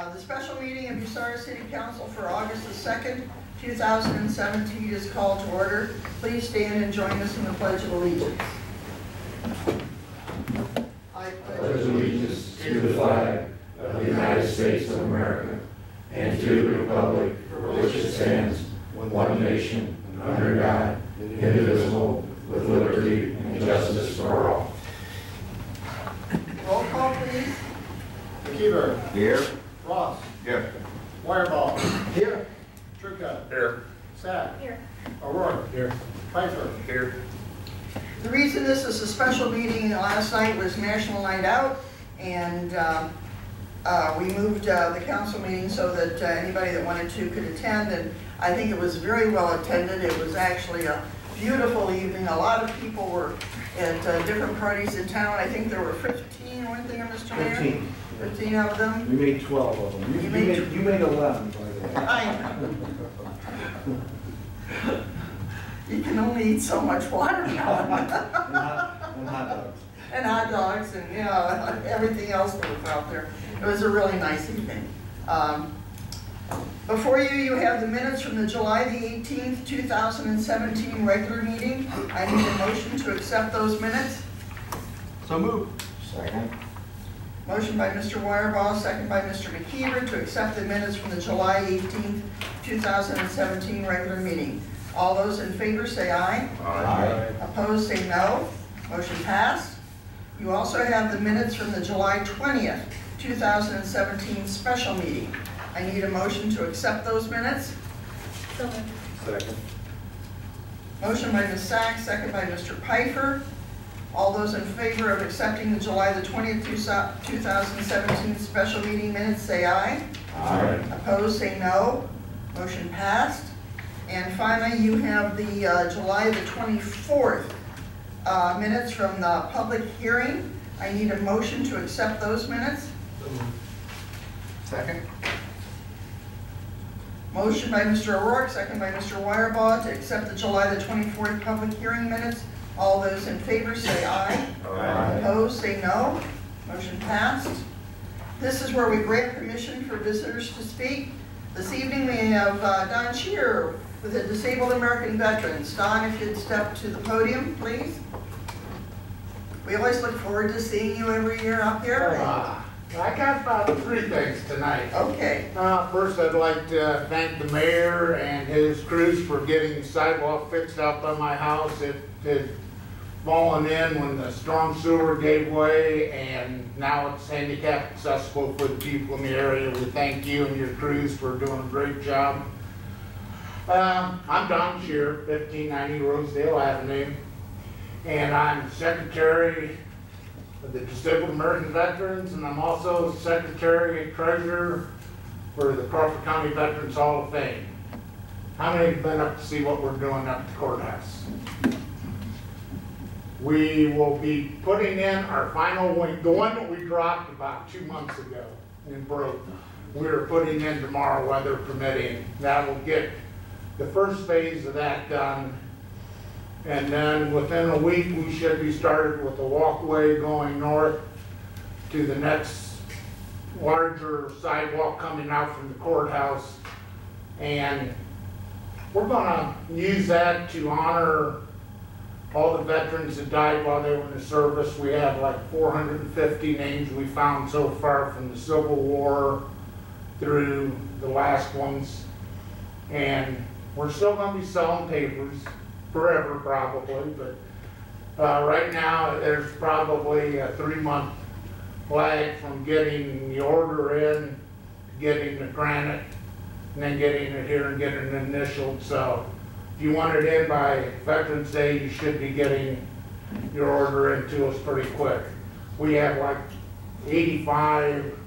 Uh, The special meeting of Bucyrus City Council for August the 2nd, 2017 is called to order. Please stand and join us in the Pledge of Allegiance. I pledge allegiance to the flag of the United States of America and to the republic for which it stands, one nation, under God, indivisible, with liberty and justice for all. Roll call, please. McKeever. Here. Ross. Here. Wireball. Here. Trucca. Here. Sack. Here. O'Rourke. Here. Pfeiffer. Here. The reason this is a special meeting last night was National Night Out, and uh, uh, we moved uh, the council meeting so that uh, anybody that wanted to could attend, and I think it was very well attended. It was actually a beautiful evening. A lot of people were at uh, different parties in town. I think there were 15, weren't there, Mr. Mayor? 15. 15 of them. We made 12 of them. You You you made- made, you made 11, by the way. I You can only eat so much watermelon. And hot, and hot dogs. and hot dogs and, you know, everything else that was out there. It was a really nice evening. Um, Before you, you have the minutes from the July the 18th, 2017 regular meeting. I need a motion to accept those minutes. So move. Second. Motion by Mr. Wireball, second by Mr. McKeever to accept the minutes from the July 18th, 2017 regular meeting. All those in favor say aye. Aye. Opposed, say no. Motion passed. You also have the minutes from the July 20th, 2017 special meeting. I need a motion to accept those minutes. So. Second. Motion by Ms. Sacks, second by Mr. Pfeiffer. All those in favor of accepting the July the 20th, 2017 special meeting minutes, say aye. Aye. Opposed, say no. Motion passed. And finally, you have the uh, July the 24th uh, minutes from the public hearing. I need a motion to accept those minutes. Second. Motion by Mr. O'Rourke, second by Mr. Wireball to accept the July the 24th public hearing minutes. All those in favor say aye. Opposed, say no. Motion passed. This is where we grant permission for visitors to speak. This evening, we have uh, Don Shear with the Disabled American Veterans. Don, if you'd step to the podium, please. We always look forward to seeing you every year up here. Uh, I got about three things tonight. Okay, Uh, first, I'd like to thank the mayor and his crews for getting the sidewalk fixed out by my house. It had fallen in when the storm sewer gave way, and now it's handicap accessible for the people in the area. We thank you and your crews for doing a great job. Um, I'm Don Shear, fifteen ninety Rosedale Avenue, and I'm secretary of the Disabled American Veterans, and I'm also secretary and treasurer for the Crawford County Veterans Hall of Fame. How many have been up to see what we're doing up at the courthouse? We will be putting in our final wing, the one that we dropped about two months ago and broke. We're putting in tomorrow, weather permitting. That will get the first phase of that done. And then within a week, we should be started with the walkway going north to the next larger sidewalk coming out from the courthouse. And we're gonna use that to honor all the veterans that died while they were in the service. We have like four hundred and fifty names we found so far from the Civil War through the last ones. And we're still gonna be selling papers forever probably, but, uh, right now, there's probably a three-month lag from getting the order in, getting the granite, and then getting it here and getting it initialed, so you want it in by Veterans Day, you should be getting your order into us pretty quick. We have like eighty-five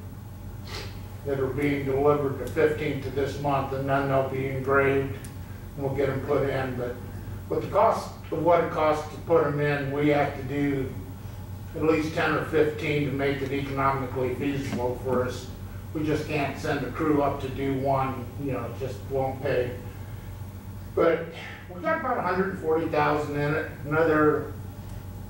that are being delivered the fifteenth of this month, and then they'll be engraved, and we'll get them put in, but with the cost of what it costs to put them in, we have to do at least ten or fifteen to make it economically feasible for us. We just can't send a crew up to do one, you know, it just won't pay. But we got about hundred and forty thousand in it, another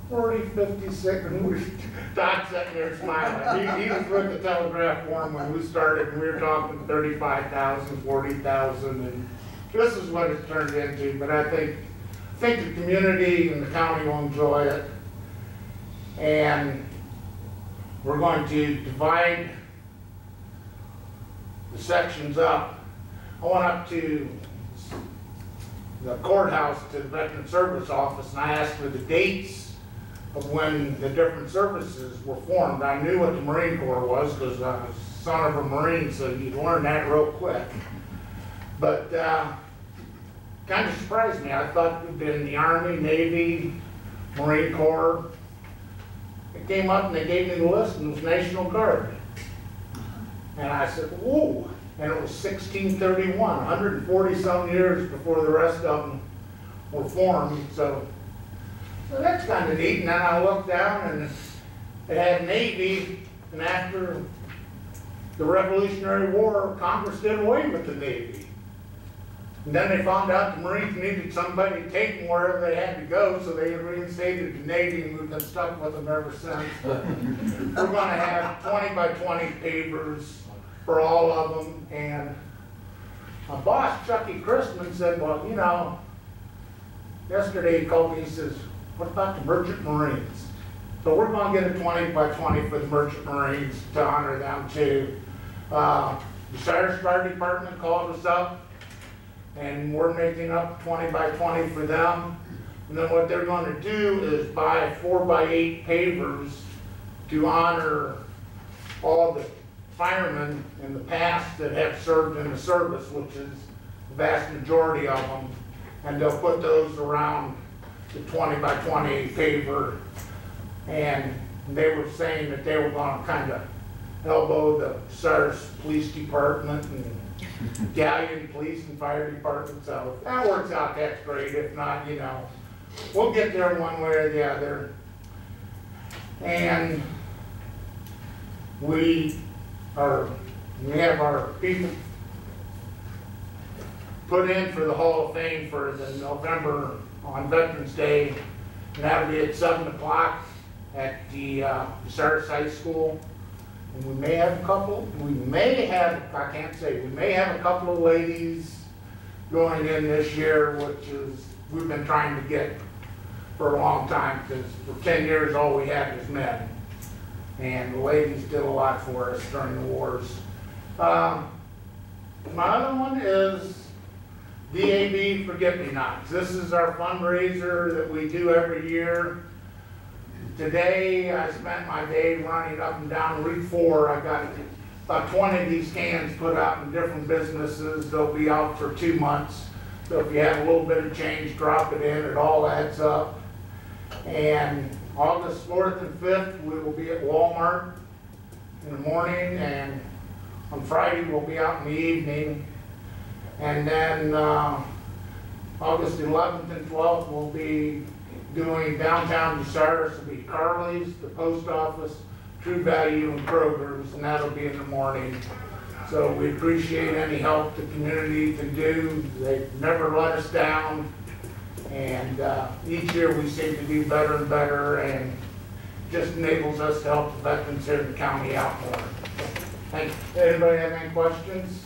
forty, fifty-six, and we, sitting there smiling. He, he was with the Telegraph-Forum when we started, and we were talking 35,000, 40,000, and this is what it turned into, but I think, I think the community and the county will enjoy it. And we're going to divide the sections up. I went up to the courthouse to the Veteran Service Office and I asked for the dates of when the different services were formed. I knew what the Marine Corps was because I was son of a Marine, so you learn that real quick. But, uh, kind of surprised me. I thought we'd been in the Army, Navy, Marine Corps. It came up and they gave me the list and it was National Guard. And I said, whoa, and it was 1631, 140 some years before the rest of them were formed, so. So that's kind of neat, and then I looked down and it had Navy, and after the Revolutionary War, Congress did away with the Navy. And then they found out the Marines needed somebody to take them wherever they had to go, so they reinstated the Navy, and we've been stuck with them ever since. We're gonna have twenty by twenty pavers for all of them, and my boss, Chucky Christman, said, well, you know, yesterday he called me, he says, what about the merchant marines? So we're gonna get a twenty by twenty for the merchant marines to honor them too. Uh, the Sheriff's Fire Department called us up, and we're making up twenty by twenty for them. And then what they're gonna do is buy four by eight pavers to honor all the firemen in the past that have served in the service, which is the vast majority of them. And they'll put those around the twenty by twenty paver. And they were saying that they were gonna kinda elbow the SARS Police Department and Galion Police and Fire Department, so if that works out, that's great, if not, you know, we'll get there one way or the other. And we we have our people put in for the Hall of Fame for the November on Veterans Day. And that'll be at seven o'clock at the, uh, High School. And we may have a couple, we may have, I can't say, we may have a couple of ladies going in this year, which is, we've been trying to get for a long time, because for ten years, all we had was men. And the ladies did a lot for us during the wars. Um, my other one is DAV Forget-Me-Nots. This is our fundraiser that we do every year. Today, I spent my day running up and down Route Four. I got about twenty of these cans put out in different businesses. They'll be out for two months. So if you have a little bit of change, drop it in. It all adds up. And August fourth and fifth, we will be at Walmart in the morning, and on Friday, we'll be out in the evening. And then, uh, August eleventh and twelfth, we'll be doing downtown Bucyrus, it'll be Carly's, the post office, True Value and Kroger's, and that'll be in the morning. So we appreciate any help the community can do, they've never let us down. And, uh, each year we seem to do better and better, and just enables us to help the veterans here in the county out more. Thank you. Anybody have any questions?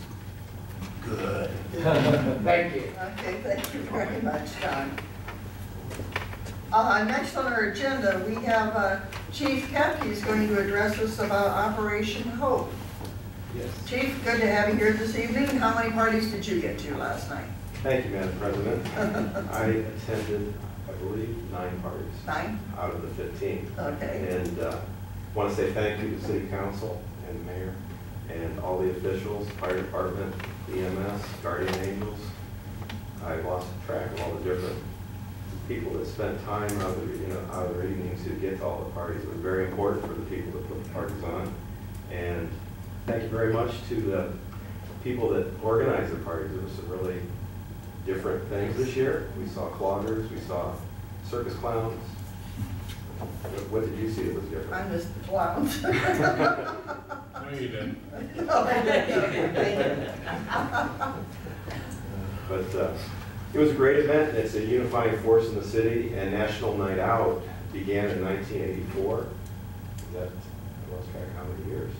Good. Thank you. Okay, thank you very much, John. Uh, next on our agenda, we have, uh, Chief Kepke is going to address us about Operation Hope. Yes. Chief, good to have you here this evening. How many parties did you get to last night? Thank you, Madam President. I attended, I believe, nine parties Nine? out of the 15. Okay. And uh, want to say thank you to City Council and Mayor and all the officials, Fire Department, EMS, Guardian Angels. I lost track of all the different people that spent time out of, their, you know, out of their evenings to get to all the parties. It was very important for the people that put the parties on. And thank you very much to the people that organized the parties. There was some really different things this year. We saw cloggers, we saw circus clowns. What- What did you see that was different? I missed the clowns. No, you didn't. But uh, it was a great event. It's a unifying force in the city and National Night Out began in 1984. That, I lost track of how many years,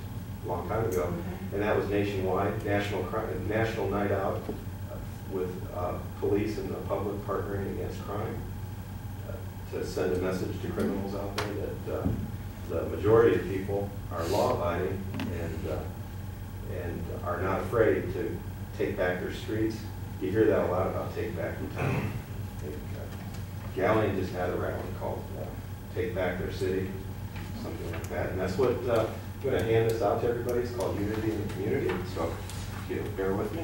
a long time ago. And that was nationwide, national, national night out with uh, police and the public partnering against crime uh, to send a message to criminals out there that uh, the majority of people are law-abiding and, uh, and are not afraid to take back their streets. You hear that a lot about take back your town. Think, uh, just had a rally called uh, Take Back Their City, something like that. And that's what, I'm gonna hand this out to everybody, it's called Unity in the Community, so if you bear with me.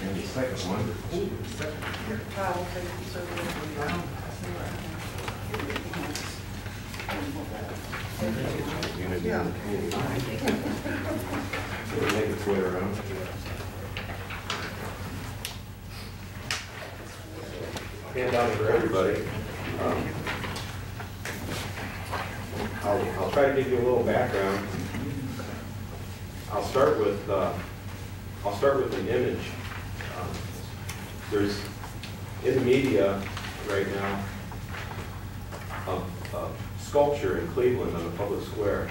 And the second one. Here, Kyle, will take these over there. Unity Yeah. in the Community. So we make its way around. Hand out for everybody. Um, I'll, I'll try to give you a little background. I'll start with, uh, I'll start with an image. Um, There's, in the media right now, a, a sculpture in Cleveland on the public square.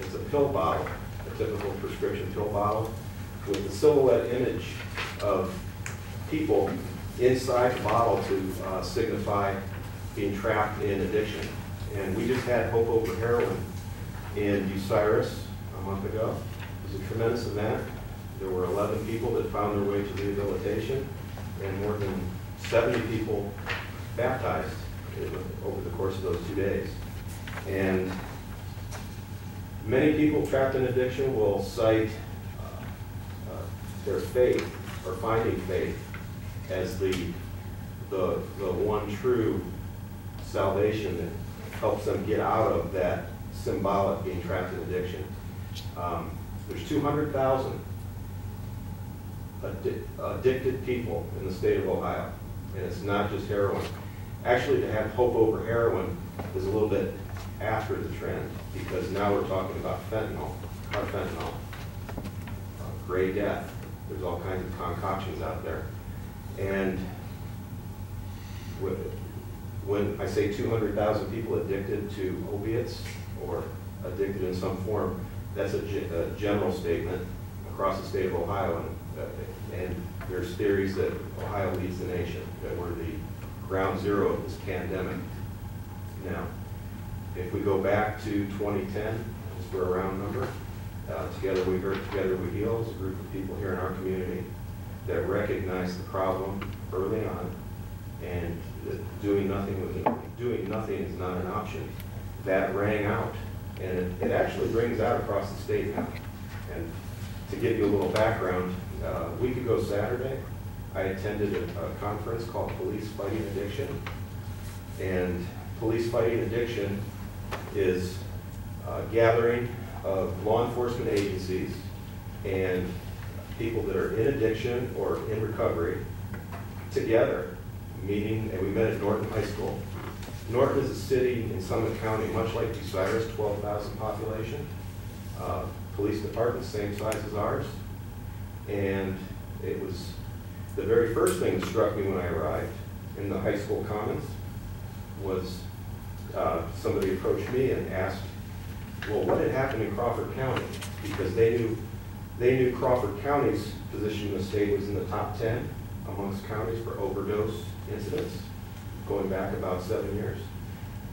It's a pill bottle, a typical prescription pill bottle, with the silhouette image of people inside the bottle to uh, signify being trapped in addiction. And we just had Hope Over Heroin in Bucyrus a month ago. It was a tremendous event. There were 11 people that found their way to rehabilitation, and more than 70 people baptized over the course of those two days. And many people trapped in addiction will cite uh, uh, their faith or finding faith as the, the, the one true salvation that helps them get out of that symbolic being trapped in addiction. Um, There's 200,000 addi- addicted people in the state of Ohio, and it's not just heroin. Actually, to have hope over heroin is a little bit after the trend, because now we're talking about fentanyl, carfentanil, uh, gray death, there's all kinds of concoctions out there. And when I say 200,000 people addicted to opiates or addicted in some form, that's a a general statement across the state of Ohio. And, uh, and there's theories that Ohio leads the nation, that we're the ground zero of this pandemic. Now, if we go back to 2010, just for a round number, uh, Together We Hurt, Together We Heal is a group of people here in our community that recognized the problem early on and that doing nothing doing nothing is not an option. That rang out, and it, it actually rings out across the state now. And to give you a little background, uh, a week ago Saturday, I attended a, a conference called Police Fighting Addiction. And Police Fighting Addiction is a gathering of law enforcement agencies and people that are in addiction or in recovery together, meeting, and we met at Norton High School. Norton is a city in Summit County, much like Bucyrus, 12,000 population. Uh, Police department, same size as ours. And it was, the very first thing that struck me when I arrived in the high school commons was uh, somebody approached me and asked, well, what had happened in Crawford County? Because they knew, they knew Crawford County's position in the state was in the top 10 amongst counties for overdose incidents, going back about seven years.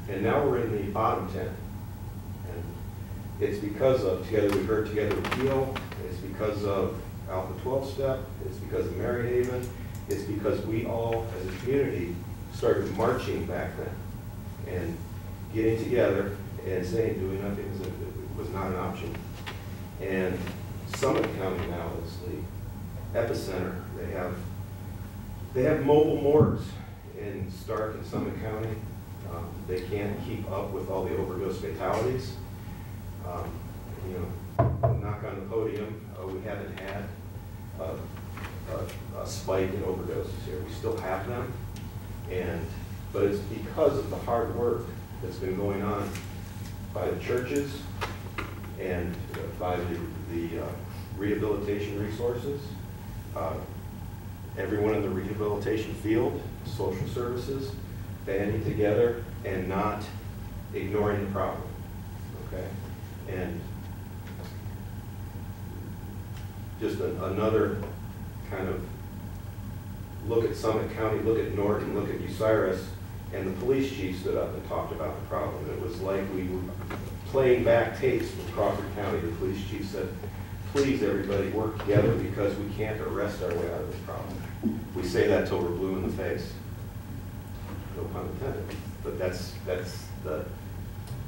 And now we're in the bottom 10. And it's because of Together We Hurt, Together We Heal, it's because of Alpha 12 Step, it's because of Maryhaven, it's because we all, as a community, started marching back then and getting together and saying doing nothing was, was not an option. And Summit County now is the epicenter. They have, they have mobile morgues in Stark and Summit County. Um, They can't keep up with all the overdose fatalities. Um, You know, knock on the podium, uh, we haven't had a, a, a spike in overdoses here. We still have them, And, but it's because of the hard work that's been going on by the churches and by the, the uh, rehabilitation resources, uh, everyone in the rehabilitation field, social services, banding together and not ignoring the problem, okay? And just another kind of look at Summit County, look at Norton, look at Bucyrus, and the police chief stood up and talked about the problem. It was like we were playing back tapes from Crawford County. The police chief said, please, everybody, work together because we can't arrest our way out of this problem. We say that till we're blue in the face. No pun intended. But that's, that's the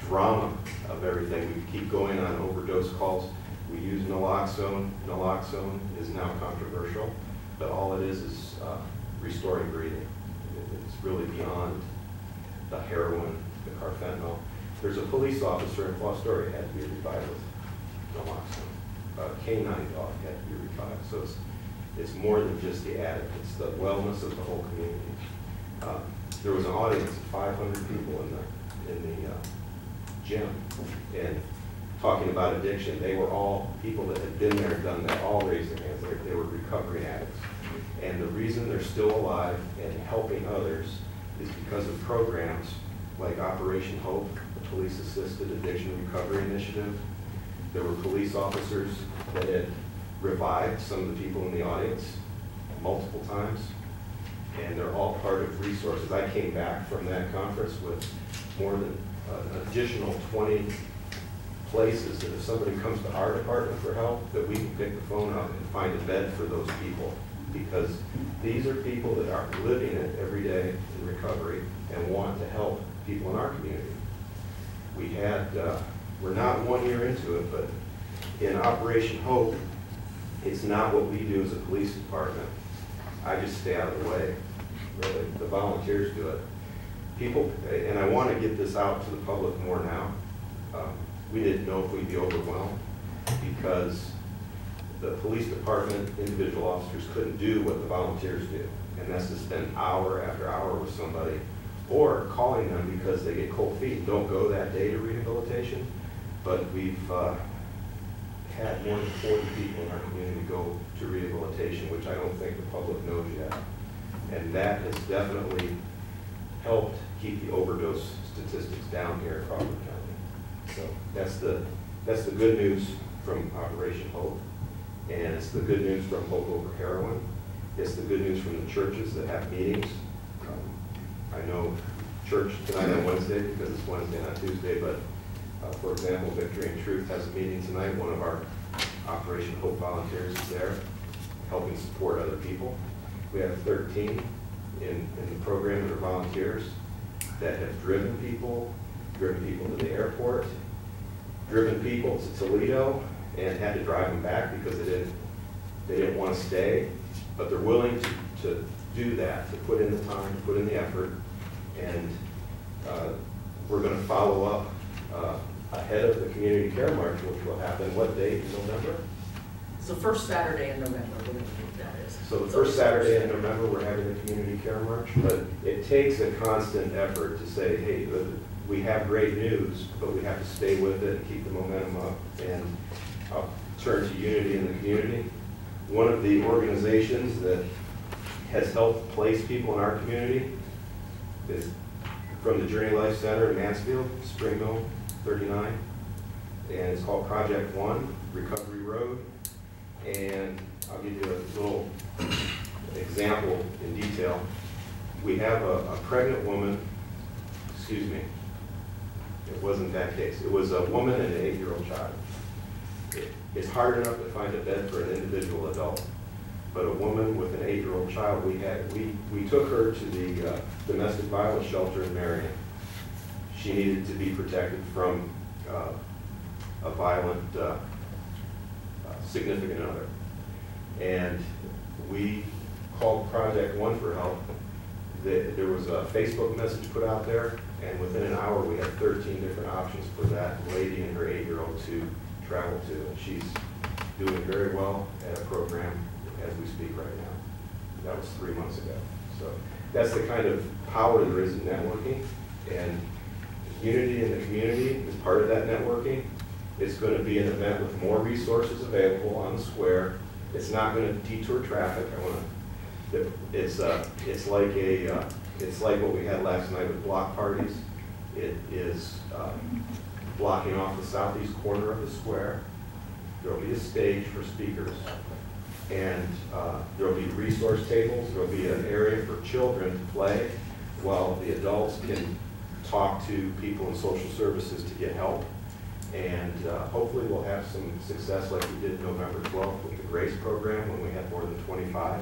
drama of everything. We keep going on overdose calls. We use naloxone. Naloxone is now controversial, but all it is is uh, restoring breathing. It's really beyond the heroin, the carfentanil. There's a police officer in Fostoria had to be revived with naloxone. A canine dog had to be revived. So it's, it's more than just the addict, it's the wellness of the whole community. Uh, There was an audience of 500 people in the, in the uh, gym, and talking about addiction, they were all people that had been there, done that, all raised their hands, they, they were recovering addicts. And the reason they're still alive and helping others is because of programs like Operation Hope, the Police Assisted Addiction Recovery Initiative. There were police officers that had revived some of the people in the audience multiple times, and they're all part of resources. I came back from that conference with more than an additional 20 places that if somebody comes to our department for help, that we can pick the phone up and find a bed for those people. Because these are people that are living it every day in recovery and want to help people in our community. We had, uh, we're not one year into it, but in Operation Hope, it's not what we do as a police department. I just stay out of the way, really. The volunteers do it. People, and I want to get this out to the public more now. Um, We didn't know if we'd be overwhelmed because the police department, individual officers couldn't do what the volunteers do. And that's to spend hour after hour with somebody or calling them because they get cold feet and don't go that day to rehabilitation. But we've uh, had more than 40 people in our community go to rehabilitation, which I don't think the public knows yet. And that has definitely helped keep the overdose statistics down here in Crawford County. So that's the, that's the good news from Operation Hope. And it's the good news from Hope Over Heroin. It's the good news from the churches that have meetings. Um, I know church tonight on Wednesday, because it's Wednesday, not Tuesday, but, uh, for example, Victory and Truth has a meeting tonight. One of our Operation Hope volunteers is there, helping support other people. We have 13 in, in the program that are volunteers that have driven people, driven people to the airport, driven people to Toledo and had to drive them back because they didn't, they didn't want to stay. But they're willing to, to do that, to put in the time, to put in the effort. And uh, we're going to follow up uh, ahead of the community care march, which will happen, what date in November? It's the first Saturday in November, whatever that is. So the first Saturday in November, we're having the community care march, but it takes a constant effort to say, hey, the- we have great news, but we have to stay with it, and keep the momentum up, and I'll turn to unity in the community. One of the organizations that has helped place people in our community is from the Journey Life Center in Mansfield, Springville, 39, and it's called Project One, Recovery Road. And I'll give you a little example in detail. We have a a pregnant woman, excuse me, it wasn't that case. It was a woman and an eight-year-old child. It- It's hard enough to find a bed for an individual adult, but a woman with an eight-year-old child, we had, we, we took her to the uh, domestic violence shelter in Marion. She needed to be protected from uh, a violent uh, significant other. And we called Project One for help. The- There was a Facebook message put out there, and within an hour, we had 13 different options for that lady and her eight-year-old to travel to. And she's doing very well at a program as we speak right now. That was three months ago. So that's the kind of power there is in networking. And unity in the community is part of that networking. It's going to be an event with more resources available on the square. It's not going to detour traffic. I want to, it's, uh, it's like a, uh, it's like what we had last night with block parties. It is um, blocking off the southeast corner of the square. There'll be a stage for speakers. And uh, there'll be resource tables, there'll be an area for children to play while the adults can talk to people in social services to get help. And uh, hopefully we'll have some success like we did November 12th with the GRACE program when we had more than 25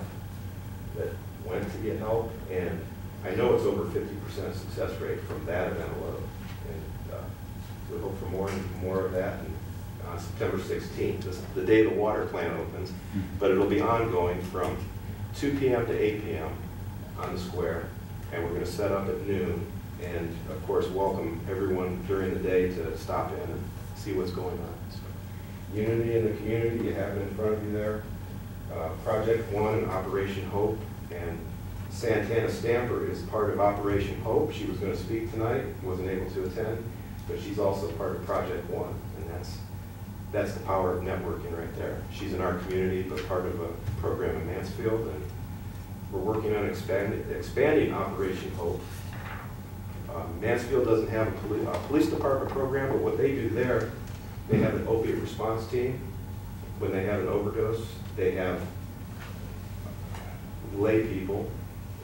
that went to get help. And I know it's over 50% success rate from that event alone. And uh, we hope for more and more of that. And on September 16th, this- the day the water plant opens, but it'll be ongoing from 2 PM to 8 PM on the square, and we're going to set up at noon, and of course, welcome everyone during the day to stop in and see what's going on. So, Unity in the community, you have it in front of you there. Uh, Project One, Operation Hope, and Santana Stamper is part of Operation Hope. She was going to speak tonight, wasn't able to attend, but she's also part of Project One, and that's that's the power of networking right there. She's in our community, but part of a program in Mansfield, and we're working on expanding, expanding Operation Hope. Um, Mansfield doesn't have a police, a police department program, but what they do there, they have an opiate response team. When they have an overdose, they have lay people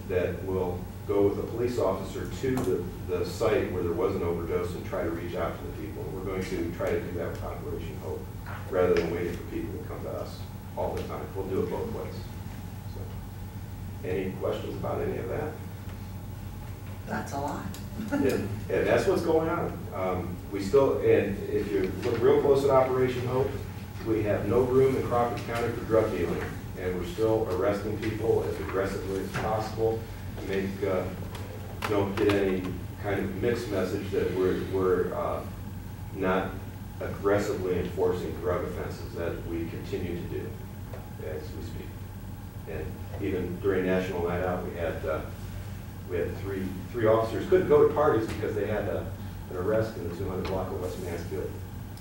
that will go with a police officer to the, the site where there was an overdose and try to reach out to the people. We're going to try to do that with Operation Hope, rather than waiting for people to come to us all the time. We'll do it both ways. So, Any questions about any of that? That's a lot. yeah, and that's what's going on. Um, we still, and if you look real close at Operation Hope, we have no room in Crawford County for drug dealing. And we're still arresting people as aggressively as possible to make, uh, don't get any kind of mixed message that we're, we're, uh, not aggressively enforcing drug offenses that we continue to do as we speak. And even during National Night Out, we had, uh, we had three, three officers couldn't go to parties because they had a, an arrest in the two hundred block of West Mansfield,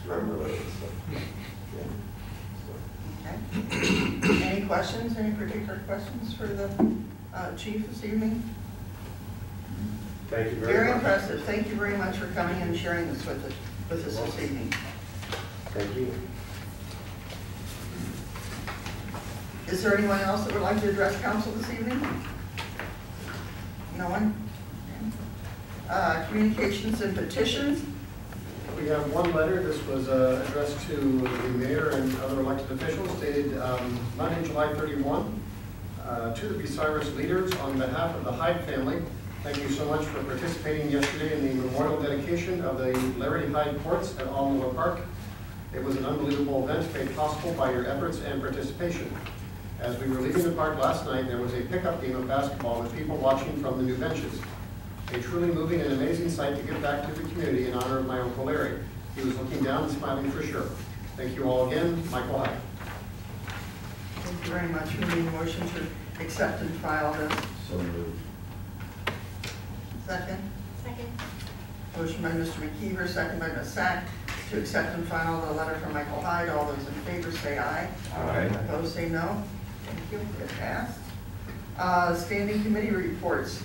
related stuff. Yeah. Okay. Any questions, any particular questions for the uh, chief this evening? Thank you very Very much. impressive. Thank you very much for coming and sharing this with us, with us this evening. Thank you. Is there anyone else that would like to address council this evening? No one? Uh, Communications and petitions? We have one letter, this was uh, addressed to the mayor and other elected officials dated um, Monday, July 31, uh, to the Bucyrus leaders on behalf of the Hyde family. Thank you so much for participating yesterday in the memorial dedication of the Larry Hyde Courts at Aumiller Park. It was an unbelievable event made possible by your efforts and participation. As we were leaving the park last night, there was a pickup game of basketball with people watching from the new benches. A truly moving and amazing sight to give back to the community in honor of my Uncle Larry. He was looking down and smiling for sure. Thank you all again, Michael Hyde. Thank you very much. We need a motion to accept and file this. So moved. Second? Second. Motion by Mr. McKeever, second by Ms. Sack, to accept and file the letter from Michael Hyde. All those in favor say aye. Aye. Opposed, say no. Thank you, it passed. Uh, Standing committee reports.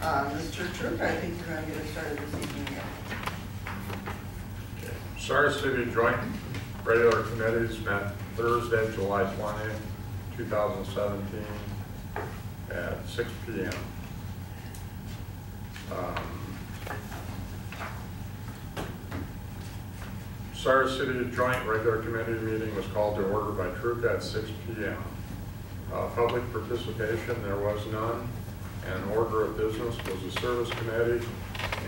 Uh, Mr. Troop, I think you're going to get us started this evening here. Cyrus City Joint Regular Committees met Thursday, July 20, 2017, at 6 PM. Um, Cyrus City Joint Regular Committee meeting was called to order by Troop at 6 PM. Uh, Public participation, there was none, and order of business was the Service Committee,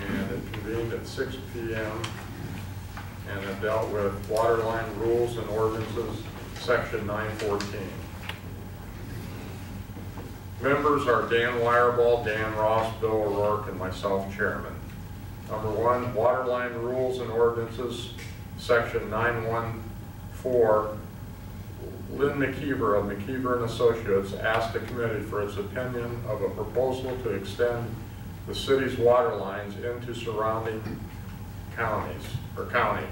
and it convened at 6 PM and it dealt with water line rules and ordinances, section nine fourteen. Members are Dan Wireball, Dan Ross, Bill O'Rourke, and myself, chairman. Number one, water line rules and ordinances, section nine one four Lynn McKeever of McKeever and Associates asked the committee for its opinion of a proposal to extend the city's water lines into surrounding counties, or county.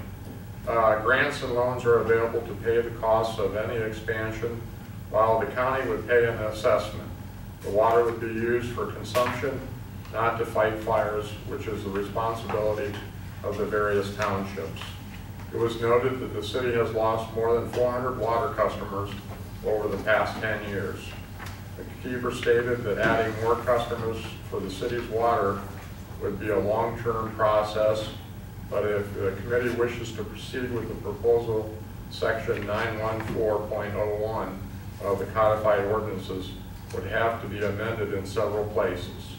Uh, Grants and loans are available to pay the costs of any expansion, while the county would pay an assessment. The water would be used for consumption, not to fight fires, which is the responsibility of the various townships. It was noted that the city has lost more than 400 water customers over the past 10 years. McKeever stated that adding more customers for the city's water would be a long-term process, but if the committee wishes to proceed with the proposal, section 914.01 of the codified ordinances would have to be amended in several places.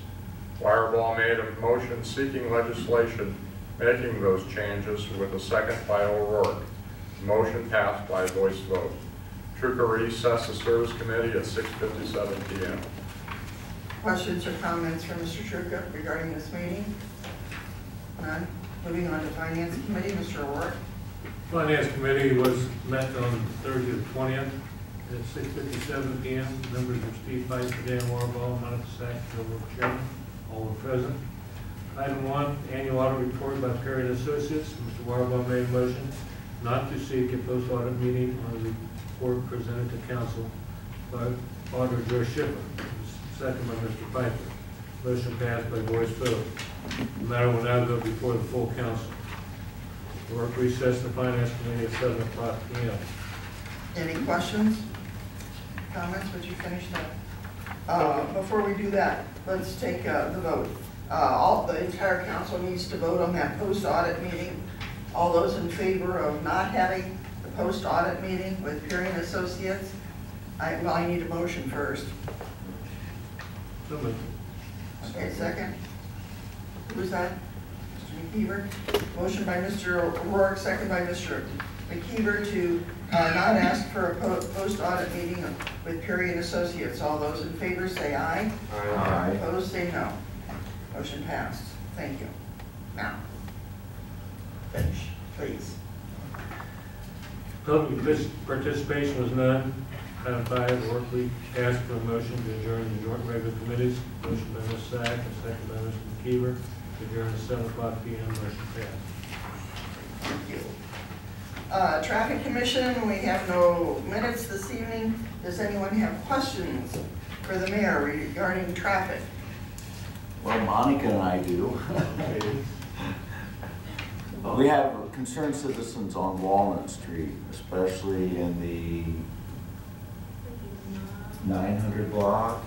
Wireball made a motion seeking legislation making those changes with a second by O'Rourke. Motion passed by voice vote. Trucca recess the service committee at 6:57 PM. Questions or comments from Mr. Trucca regarding this meeting? None. Moving on to Finance Committee, Mr. O'Rourke. Finance Committee was met on Thursday the twentieth at six fifty-seven P M. Members are Steve Piper, Dan Warble, Monica Sack, Joe Wolf, Chairman, all were present. Item one, annual audit report by Perry Associates. Mr. Warble made a motion not to seek a post-audit meeting on the report presented to council by Auditor Joe Schiffer, second by Mr. Piper. Motion passed by voice vote. The matter will now go before the full council. Work recess the Finance Committee at seven o'clock P M. Any questions? Comments? Would you finish that? Uh, Before we do that, let's take uh, the vote. Uh, All, the entire council needs to vote on that post-audit meeting. All those in favor of not having the post-audit meeting with Perry and Associates? I, well, I need a motion first. So moved. Okay, second? Who's that? Mr. McKeever? Motion by Mr. O'Rourke, second by Mr. McKeever to uh, not ask for a po- post-audit meeting with Perry and Associates. All those in favor say aye. Aye. Opposed, say no. Motion passed. Thank you. Now, finish, please. Public partic- participation was none. Item five, work week, ask for a motion to adjourn the joint regular committees. Motion by Ms. Sack and second by Mr. McKeever to adjourn at seven o'clock P M. Motion passed. Thank you. Uh, Traffic Commission, we have no minutes this evening. Does anyone have questions for the mayor regarding traffic? Well, Monica and I do. We have concerned citizens on Walnut Street, especially in the nine hundred block,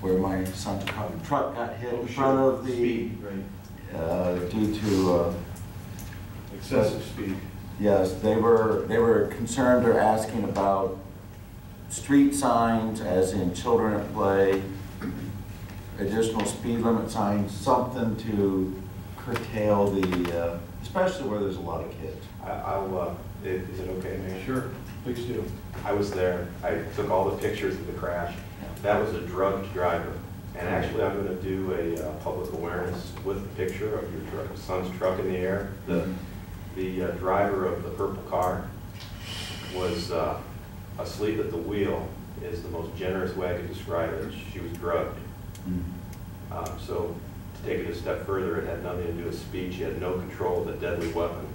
where my son's truck got hit in front of the, Speed, right. uh, due to, uh, Excessive speed. Yes, they were, they were concerned or asking about street signs, as in children at play, additional speed limit signs, something to curtail the, uh, especially where there's a lot of kids. I- I'll, uh, i- is it okay, Mayor? Sure, please do. I was there, I took all the pictures of the crash. That was a drugged driver. And actually, I'm gonna do a uh, public awareness with a picture of your truck, son's truck in the air. The, the uh, driver of the purple car was uh, asleep at the wheel, is the most generous way I could describe it. She was drugged. Um, So to take it a step further, it had nothing to do with speed. She had no control of the deadly weapon.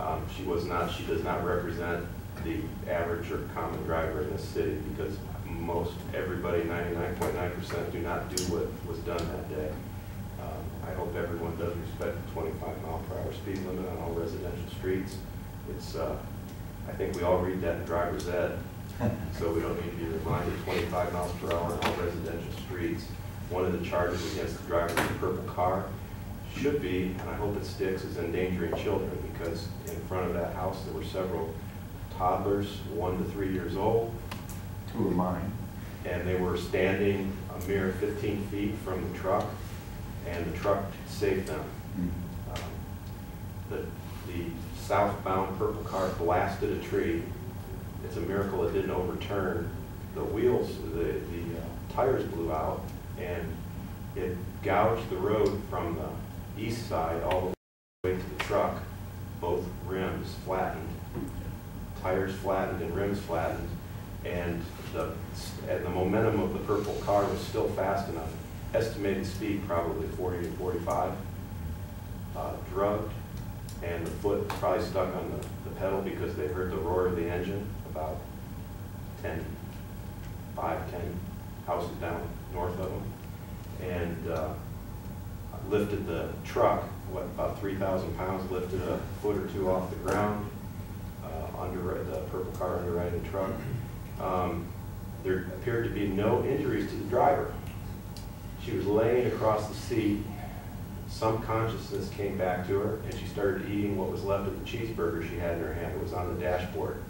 Um, She was not, she does not represent the average or common driver in this city because most, everybody, ninety-nine point nine percent do not do what was done that day. Um, I hope everyone does respect the twenty-five mile per hour speed limit on all residential streets. It's, uh, I think we all read that in driver's ed, so we don't need to be reminded twenty-five miles per hour on all residential streets. One of the charges against the driver of the purple car should be, and I hope it sticks, is endangering children, because in front of that house, there were several toddlers, one to three years old, Two of mine. and they were standing a mere 15 feet from the truck, and the truck saved them. Mm. Um, The, the southbound purple car blasted a tree. It's a miracle it didn't overturn. The wheels, the, the uh, tires blew out, and it gouged the road from the east side all the way to the truck. Both rims flattened. tires flattened and rims flattened, and the, and the momentum of the purple car was still fast enough. Estimated speed probably forty to forty-five. Uh, Drugged, and the foot probably stuck on the, the pedal because they heard the roar of the engine about 10, 5, 10 houses down north of them. And uh, lifted the truck, what, about 3,000 pounds, lifted a foot or two off the ground, uh, under the purple car underwriting the truck. Um, There appeared to be no injuries to the driver. She was laying across the seat, some consciousness came back to her, and she started eating what was left of the cheeseburger she had in her hand. It was on the dashboard.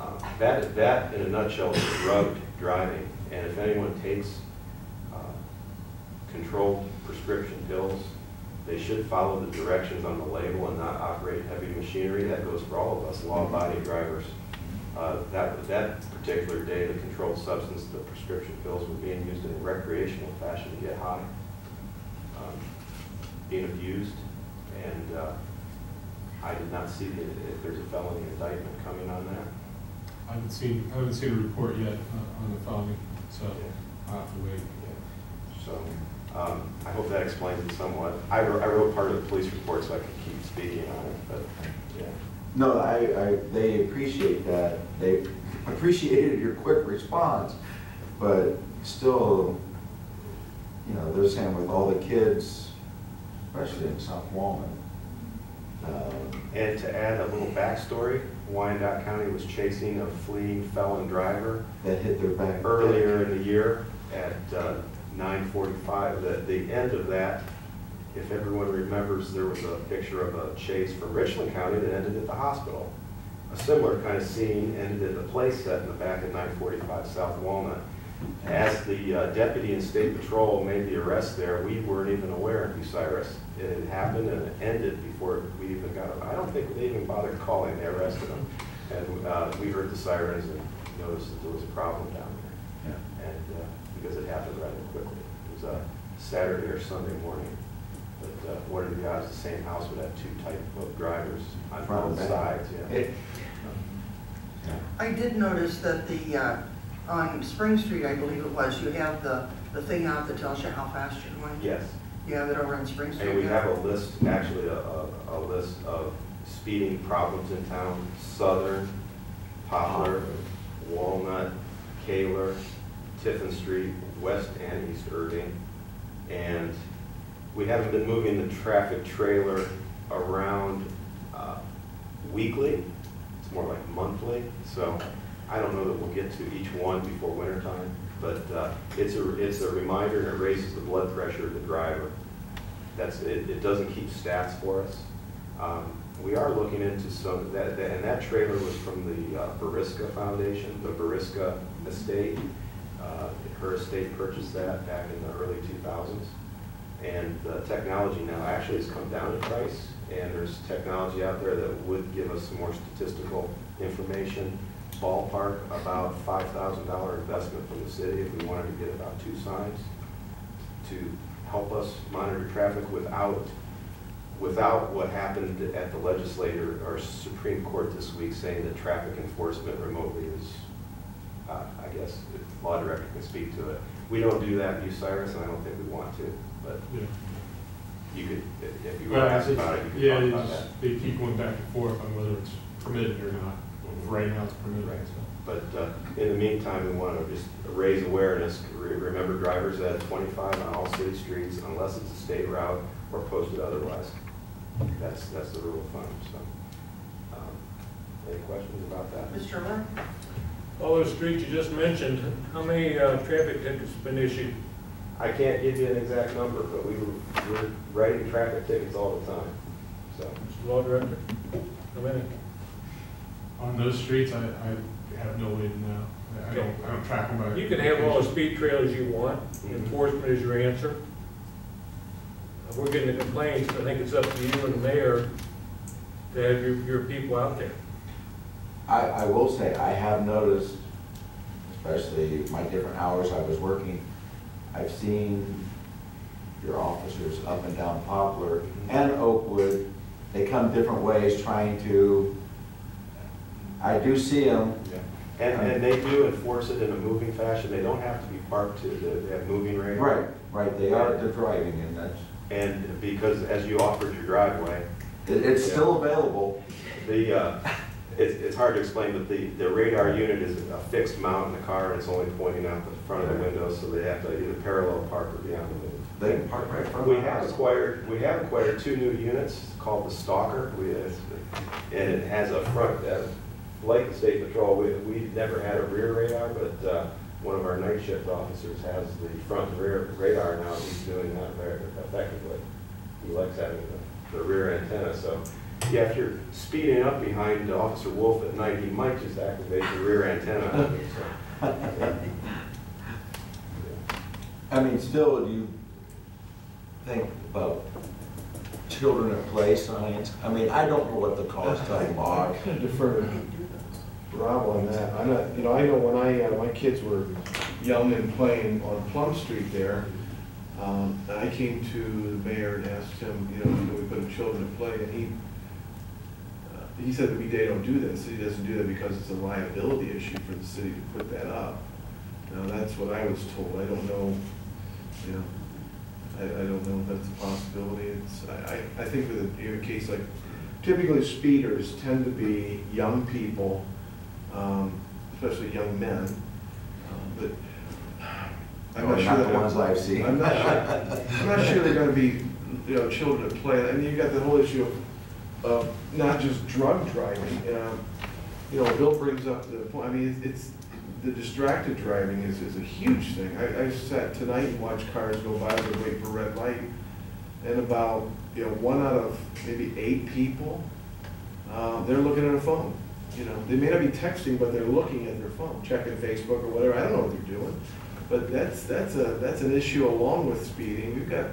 Uh, That, that in a nutshell is drugged driving, and if anyone takes uh, controlled prescription pills, they should follow the directions on the label and not operate heavy machinery. That goes for all of us, law-abiding drivers. Uh, That, that particular day, the controlled substance, the prescription pills were being used in a recreational fashion to get high, um, being abused, and uh, I did not see that if there's a felony indictment coming on that. I haven't seen, I haven't seen a report yet uh, on the felony, so I'll have to wait. So, um, I hope that explains it somewhat. I wrote, I wrote part of the police report so I could keep speaking on it, but, yeah. No, I, I, they appreciate that. They appreciated your quick response, but still, you know, they're saying with all the kids, especially in South Walnut, um, And to add a little backstory, Wyandot County was chasing a fleeing felon driver that hit their back. earlier in the year at uh, 9:45. The, the end of that, if everyone remembers, there was a picture of a chase from Richland County that ended at the hospital. A similar kind of scene ended at the place set in the back at 945 South Walnut. As the uh, deputy in state patrol made the arrest there, we weren't even aware in Bucyrus. It had happened and it ended before we even got, I don't think they even bothered calling, they arrested him. And uh, we heard the sirens and noticed that there was a problem down there. And, uh, because it happened rather quickly. It was a Saturday or Sunday morning. But uh, what are the odds the same house would have two type of drivers on both sides? yeah. It- I did notice that the, uh, on Spring Street, I believe it was, you have the, the thing out that tells you how fast you're going. Yes. You have it over on Spring Street? And we have a list, actually, a, a, a list of speeding problems in town. Southern, Poplar, Walnut, Kaler, Tiffin Street, West and East Irving. And we haven't been moving the traffic trailer around, uh, weekly. It's more like monthly, so I don't know that we'll get to each one before winter time. But, uh, it's a, it's a reminder and it raises the blood pressure of the driver. That's, it, it doesn't keep stats for us. Um, We are looking into some, that, that- and that trailer was from the uh, Bariska Foundation, the Bariska estate. Uh, Her estate purchased that back in the early two thousands. And the technology now actually has come down in price, and there's technology out there that would give us more statistical information. Ballpark, about five thousand dollar investment from the city if we wanted to get about two signs to help us monitor traffic without, without what happened at the legislator or Supreme Court this week saying that traffic enforcement remotely is, uh, I guess, the law director can speak to it. We don't do that in Bucyrus, and I don't think we want to, but Yeah. you could, if- you Well, want to ask about it, you Yeah, talk about that. they keep going back and forth on whether it's permitted or not. Right now, it's permitted, Right. so. But uh, in the meantime, we want to just raise awareness. Remember, drivers at 25 on all city streets unless it's a state route or posted otherwise. That's, that's the rule of thumb, so. um, Any questions about that? Mr. Lynn? All those streets you just mentioned, how many uh, traffic tickets have been issued? I can't give you an exact number, but we were, we're writing traffic tickets all the time, so. Mr. Law Director? How many? On those streets, I, I have no way to know. I- I don't, I don't track them by. You can have all the speed trailers you want, mhm. enforcement is your answer. If we're getting the complaints, I think it's up to you and the mayor to have your, your people out there. I, I will say, I have noticed, especially my different hours I was working, I've seen your officers up and down Poplar mm-hmm. and Oakwood. They come different ways trying to I do see them. Yeah. And, and they do enforce it in a moving fashion. They don't have to be parked to, the- they moving radar. Right, right, they are, they're driving and that's, And because as you offered your driveway, it, it's still available. the, uh, it's, it's hard to explain, but the, the radar unit is a fixed mount in the car and it's only pointing out the front of the window, so they have to either parallel park or be on the move. They can park right in front of We the have acquired, we have acquired two new units called the Stalker. We, and it has a front, uh, like the state patrol, we, we never had a rear radar, but, uh, one of our night shift officers has the front and rear radar now. He's doing that very effectively. He likes having the, the rear antenna, so, yeah, if you're speeding up behind Officer Wolf at night, he might just activate the rear antenna. so. I mean, still, do you think about children at play signs? I mean, I don't know what the cost of them are. I kind of defer to Rob on that. I'm not, you know, I know when I, uh, my kids were young and playing on Plum Street there, um, and I came to the mayor and asked him, you know, can we put a children at play, and he, uh, he said that we, they don't do this, he doesn't do that because it's a liability issue for the city to put that up. Now, that's what I was told, I don't know, you know, I, I don't know if that's a possibility, it's, I, I, I think with a case like, typically speeders tend to be young people, um, especially young men, um, but I'm not sure not that. the ones I've seen. I'm not sure, I'm not sure they're gonna be, you know, children at play, and you got the whole issue of, of not just drug driving, um, you know, Bill brings up the point, I mean, it's, the distracted driving is, is a huge thing. I, I sat tonight and watched cars go by, they wait for red light, and about, you know, one out of maybe eight people, uh, they're looking at a phone. You know, they may not be texting, but they're looking at their phone, checking Facebook or whatever, I don't know what they're doing. But that's, that's a, that's an issue along with speeding, we've got,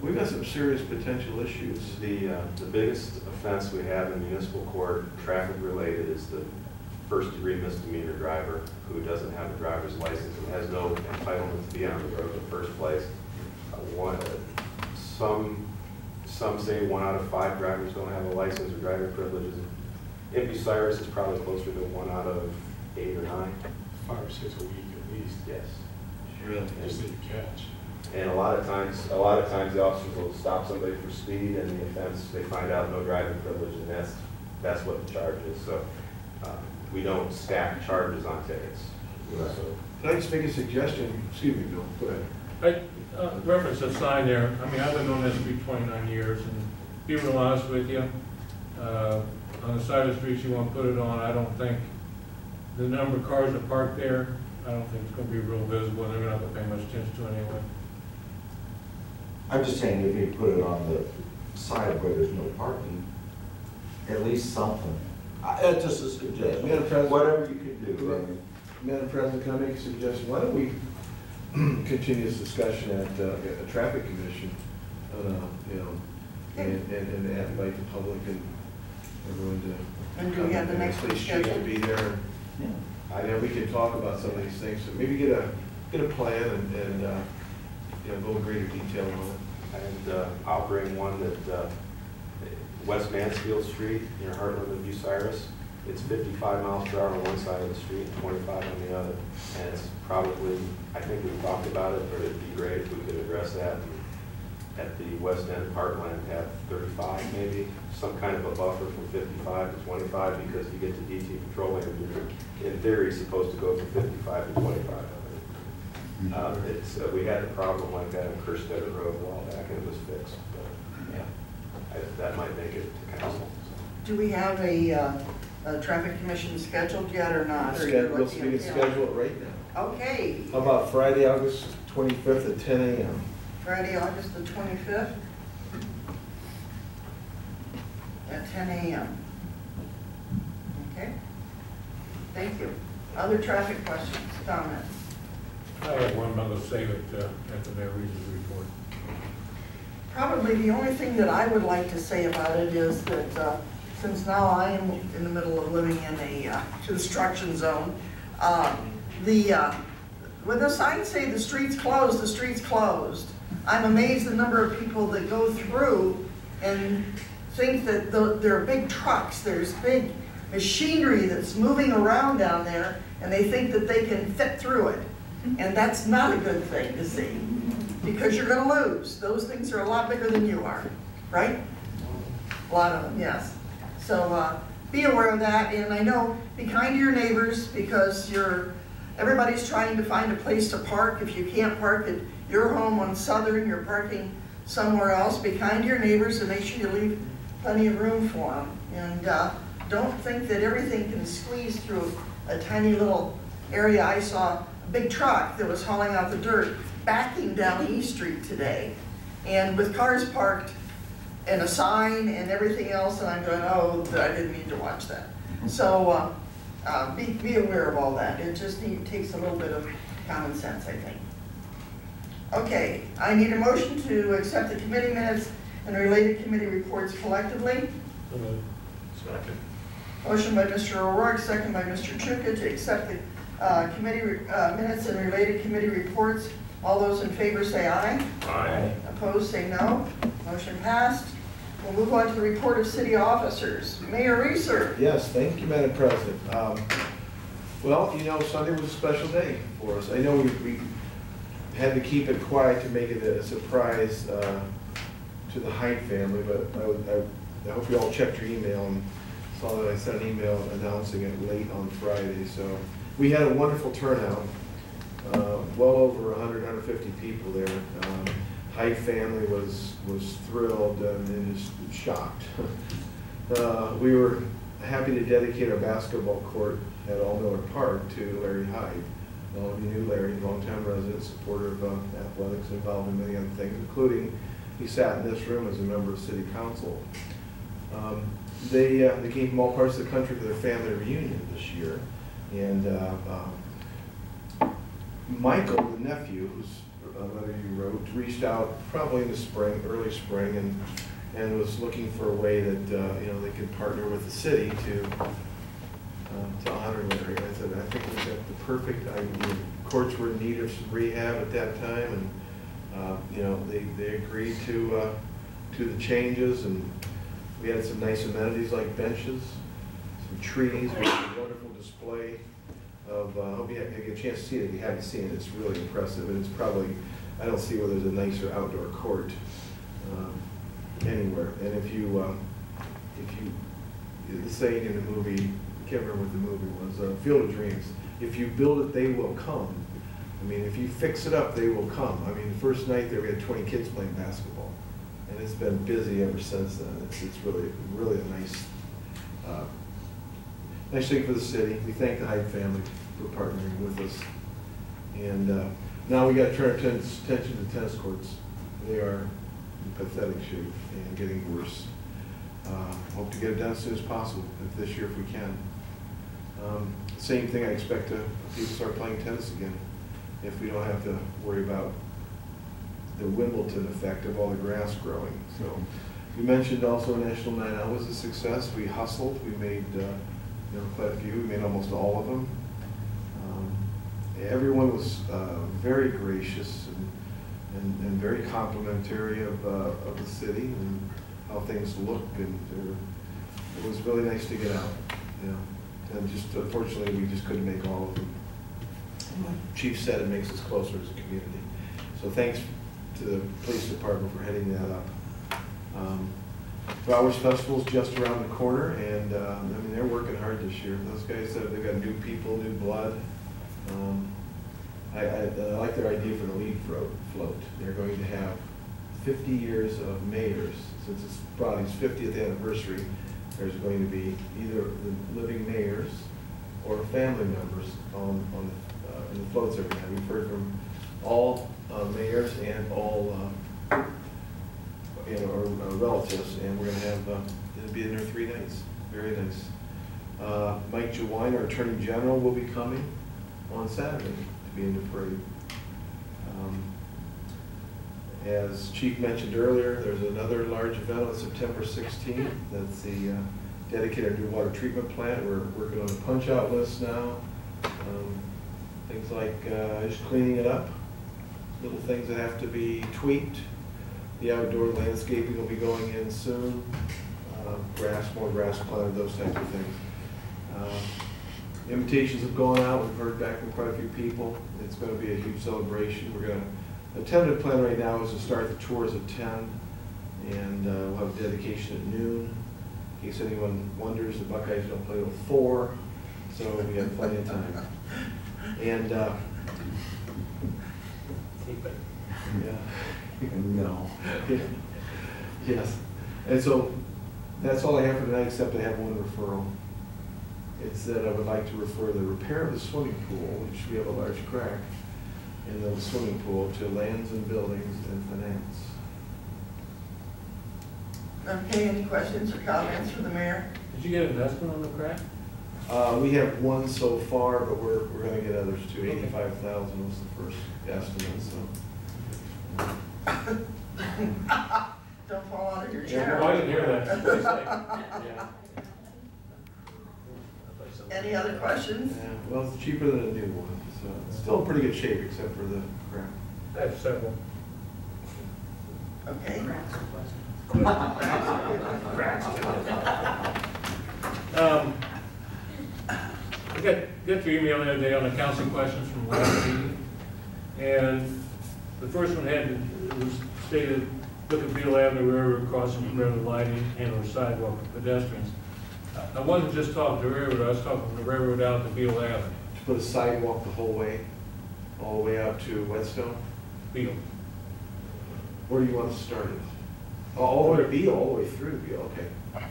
we've got some serious potential issues. The, uh, the biggest offense we have in municipal court, traffic related, is the first degree misdemeanor driver who doesn't have a driver's license and has no entitlement to be on the road in the first place. Uh, One, some, some say one out of five drivers don't have a license or driving privileges. In Bucyrus, is probably closer to one out of eight or nine. Five or six a week at least, Yes. Really? just that you catch. And a lot of times, a lot of times the officers will stop somebody for speed and the offense, they find out no driving privilege and that's, that's what the charge is. So, uh, we don't stack charges on tickets. So, Can I just make a suggestion? Excuse me, Bill, go ahead. I, uh, reference a sign there, I mean, I've been on this for twenty-nine years, and be real honest with you, uh, on the side of the streets you want to put it on, I don't think, the number of cars that park there, I don't think it's gonna be real visible, and they're gonna have to pay much attention to it anyway. I'm just saying, if you put it on the side where there's no parking, at least something. I- That's just a suggestion, Madam President. whatever you can do. I mean, Madam President, can I make a suggestion? Why don't we continue this discussion at, uh, at the traffic commission, uh, you know, and, and, and invite the public and everyone to. And do we have the next at least week she can scheduled? Be there, yeah. and then we can talk about some of these things, so maybe get a, get a plan and, and, uh, you know, go in greater detail on it. And uh, I'll bring one that, uh, West Mansfield Street, near Heartland of Bucyrus. It's 55 miles per hour on one side of the street, 25 on the other. And it's probably, I think we've talked about it, but it'd be great if we could address that. and At the west end of Heartland, have 35 maybe, some kind of a buffer from 55 to 25, because you get to DT patrol lane, you're, in theory, supposed to go from 55 to 25. Uh, It's, uh, we had a problem like that on Kerstetter Road a while back, and it was fixed, but, yeah, I- that might make it to council. Do we have a, uh, a traffic commission scheduled yet or not? Or you're Schedule, we can at- yeah. schedule it right now. Okay, How about Friday, August twenty-fifth at ten AM? Friday, August the twenty-fifth at ten AM. Okay? Thank you. Other traffic questions, comments? I have one, but I'll save it, uh, after Mayor reads report. Probably the only thing that I would like to say about it is that, uh, since now I am in the middle of living in a uh, construction zone, uh, the, uh, when the signs say the street's closed, the street's closed, I'm amazed the number of people that go through and think that the- there are big trucks, there's big machinery that's moving around down there, and they think that they can fit through it. And that's not a good thing to see, because you're gonna lose. Those things are a lot bigger than you are, right? A lot of them, yes. So, uh, be aware of that, and I know, be kind to your neighbors, because you're, everybody's trying to find a place to park. If you can't park at your home on Southern, you're parking somewhere else. Be kind to your neighbors and make sure you leave plenty of room for them. And, uh, don't think that everything can squeeze through a tiny little area. I saw a big truck that was hauling out the dirt backing down East Street today. And with cars parked and a sign and everything else, and I'm going, oh, I didn't need to watch that. So, uh, uh, be, be aware of all that. It just need, takes a little bit of common sense, I think. Okay, I need a motion to accept the committee minutes and related committee reports collectively. So. Second. Motion by Mr. O'Rourke, second by Mr. Trucca to accept the uh, committee uh, minutes and related committee reports. All those in favor say aye. Aye. Opposed, say no. Motion passed. We'll move on to the report of city officers. Mayor Reser. Yes, thank you, Madam President. Um, Well, you know, Sunday was a special day for us. I know we, we had to keep it quiet to make it a surprise uh, to the Hyde family, but I, I, I hope you all checked your email and saw that I sent an email announcing it late on Friday, so. We had a wonderful turnout, uh, well over 100, 150 people there. Um, Hyde family was, was thrilled and just shocked. Uh, We were happy to dedicate our basketball court at Aumiller Park to Larry Hyde. Of you knew Larry, longtime resident, supporter of uh, athletics, involved in many other things, including he sat in this room as a member of city council. Um, They, uh, they came from all parts of the country for their family reunion this year. And uh, um, Michael, the nephew, whose uh, letter you wrote, reached out probably in the spring, early spring, and, and was looking for a way that, uh, you know, they could partner with the city to, uh, to honor Larry. I said, I think we got the perfect idea. Courts were in need of some rehab at that time, and, uh, you know, they, they agreed to, uh, to the changes, and we had some nice amenities like benches, some trees, had a wonderful display of, uh, I hope you have- get a chance to see it, if you haven't seen it, it's really impressive, and it's probably, I don't see where there's a nicer outdoor court um, anywhere, and if you, um, if you, the saying in the movie, can't remember what the movie was, uh, Field of Dreams, if you build it, they will come. I mean, if you fix it up, they will come. I mean, the first night there, we had twenty kids playing basketball, and it's been busy ever since then. It's, it's really, really a nice, uh, nice thing for the city. We thank the Hyde family for partnering with us. And, uh, now we gotta turn our attention to tennis courts. They are in pathetic shape and getting worse. Uh, Hope to get it done as soon as possible, if this year if we can. Um, Same thing, I expect to, people start playing tennis again, if we don't have to worry about the Wimbledon effect of all the grass growing. So, we mentioned also National Night Out was a success, we hustled, we made, uh, you know, quite a few, we made almost all of them. Um, Everyone was uh, very gracious and, and, and very complimentary of, uh, of the city and how things look and uh, it was really nice to get out, you know. And just unfortunately, we just couldn't make all of them. Chief said it makes us closer as a community. So thanks to the police department for heading that up. Um, Flowers is just around the corner, and, uh, I mean, they're working hard this year. Those guys, said they've got new people, new blood. Um, I, I, I like their idea for the lead float. They're going to have fifty years of mayors, since it's Broddy's fiftieth anniversary. There's going to be either the living mayors or family members on, on, the, uh, in the floats every night. We've heard from all, uh, mayors and all, uh, know, or uh, relatives, and we're gonna have, uh, it'll be in there three nights, very nice. Uh, Mike DeWine, our Attorney General, will be coming on Saturday to be in the parade. Um, As Chief mentioned earlier, there's another large event on September sixteenth, that's the uh, dedicated new water treatment plant, we're working on a punch-out list now. Um, Things like, uh, just cleaning it up, little things that have to be tweaked. The outdoor landscaping will be going in soon, uh, grass, more grass planted, those types of things. Uh, Invitations have gone out, we've heard back from quite a few people. It's gonna be a huge celebration. We're gonna, the tentative plan right now is to start the tours at ten, and uh, we'll have a dedication at noon. In case anyone wonders, the Buckeyes don't play till four, so we have plenty of time. And, uh, Keep it. yeah. No. Yes. And so, that's all I have for tonight, except I have one referral. It's that I would like to refer the repair of the swimming pool, which we have a large crack in the swimming pool, to lands and buildings and finance. Okay, any questions or comments for the mayor? Did you get an estimate on the crack? Uh, we have one so far, but we're, we're gonna get others too. Eighty-five thousand was the first estimate, so. Don't fall out of your Oh, I chair. didn't hear that. What'd you say? Yeah. Any other questions? Yeah, well, it's cheaper than a new one, so it's still in pretty good shape except for the crack. I have several. Okay. Um, I got, got your email the other day on the council questions from last meeting. And the first one had, it was stated, look at Beale Avenue, railroad crossing, from railroad lighting, and or sidewalk for pedestrians. I- I wasn't just talking to railroad, I was talking from the railroad out to Beale Avenue, To put a sidewalk the whole way, all the way out to Whetstone? Beale. Where do you want to start it? Oh, All the way to Beal, all the way through Beal, okay. Okay.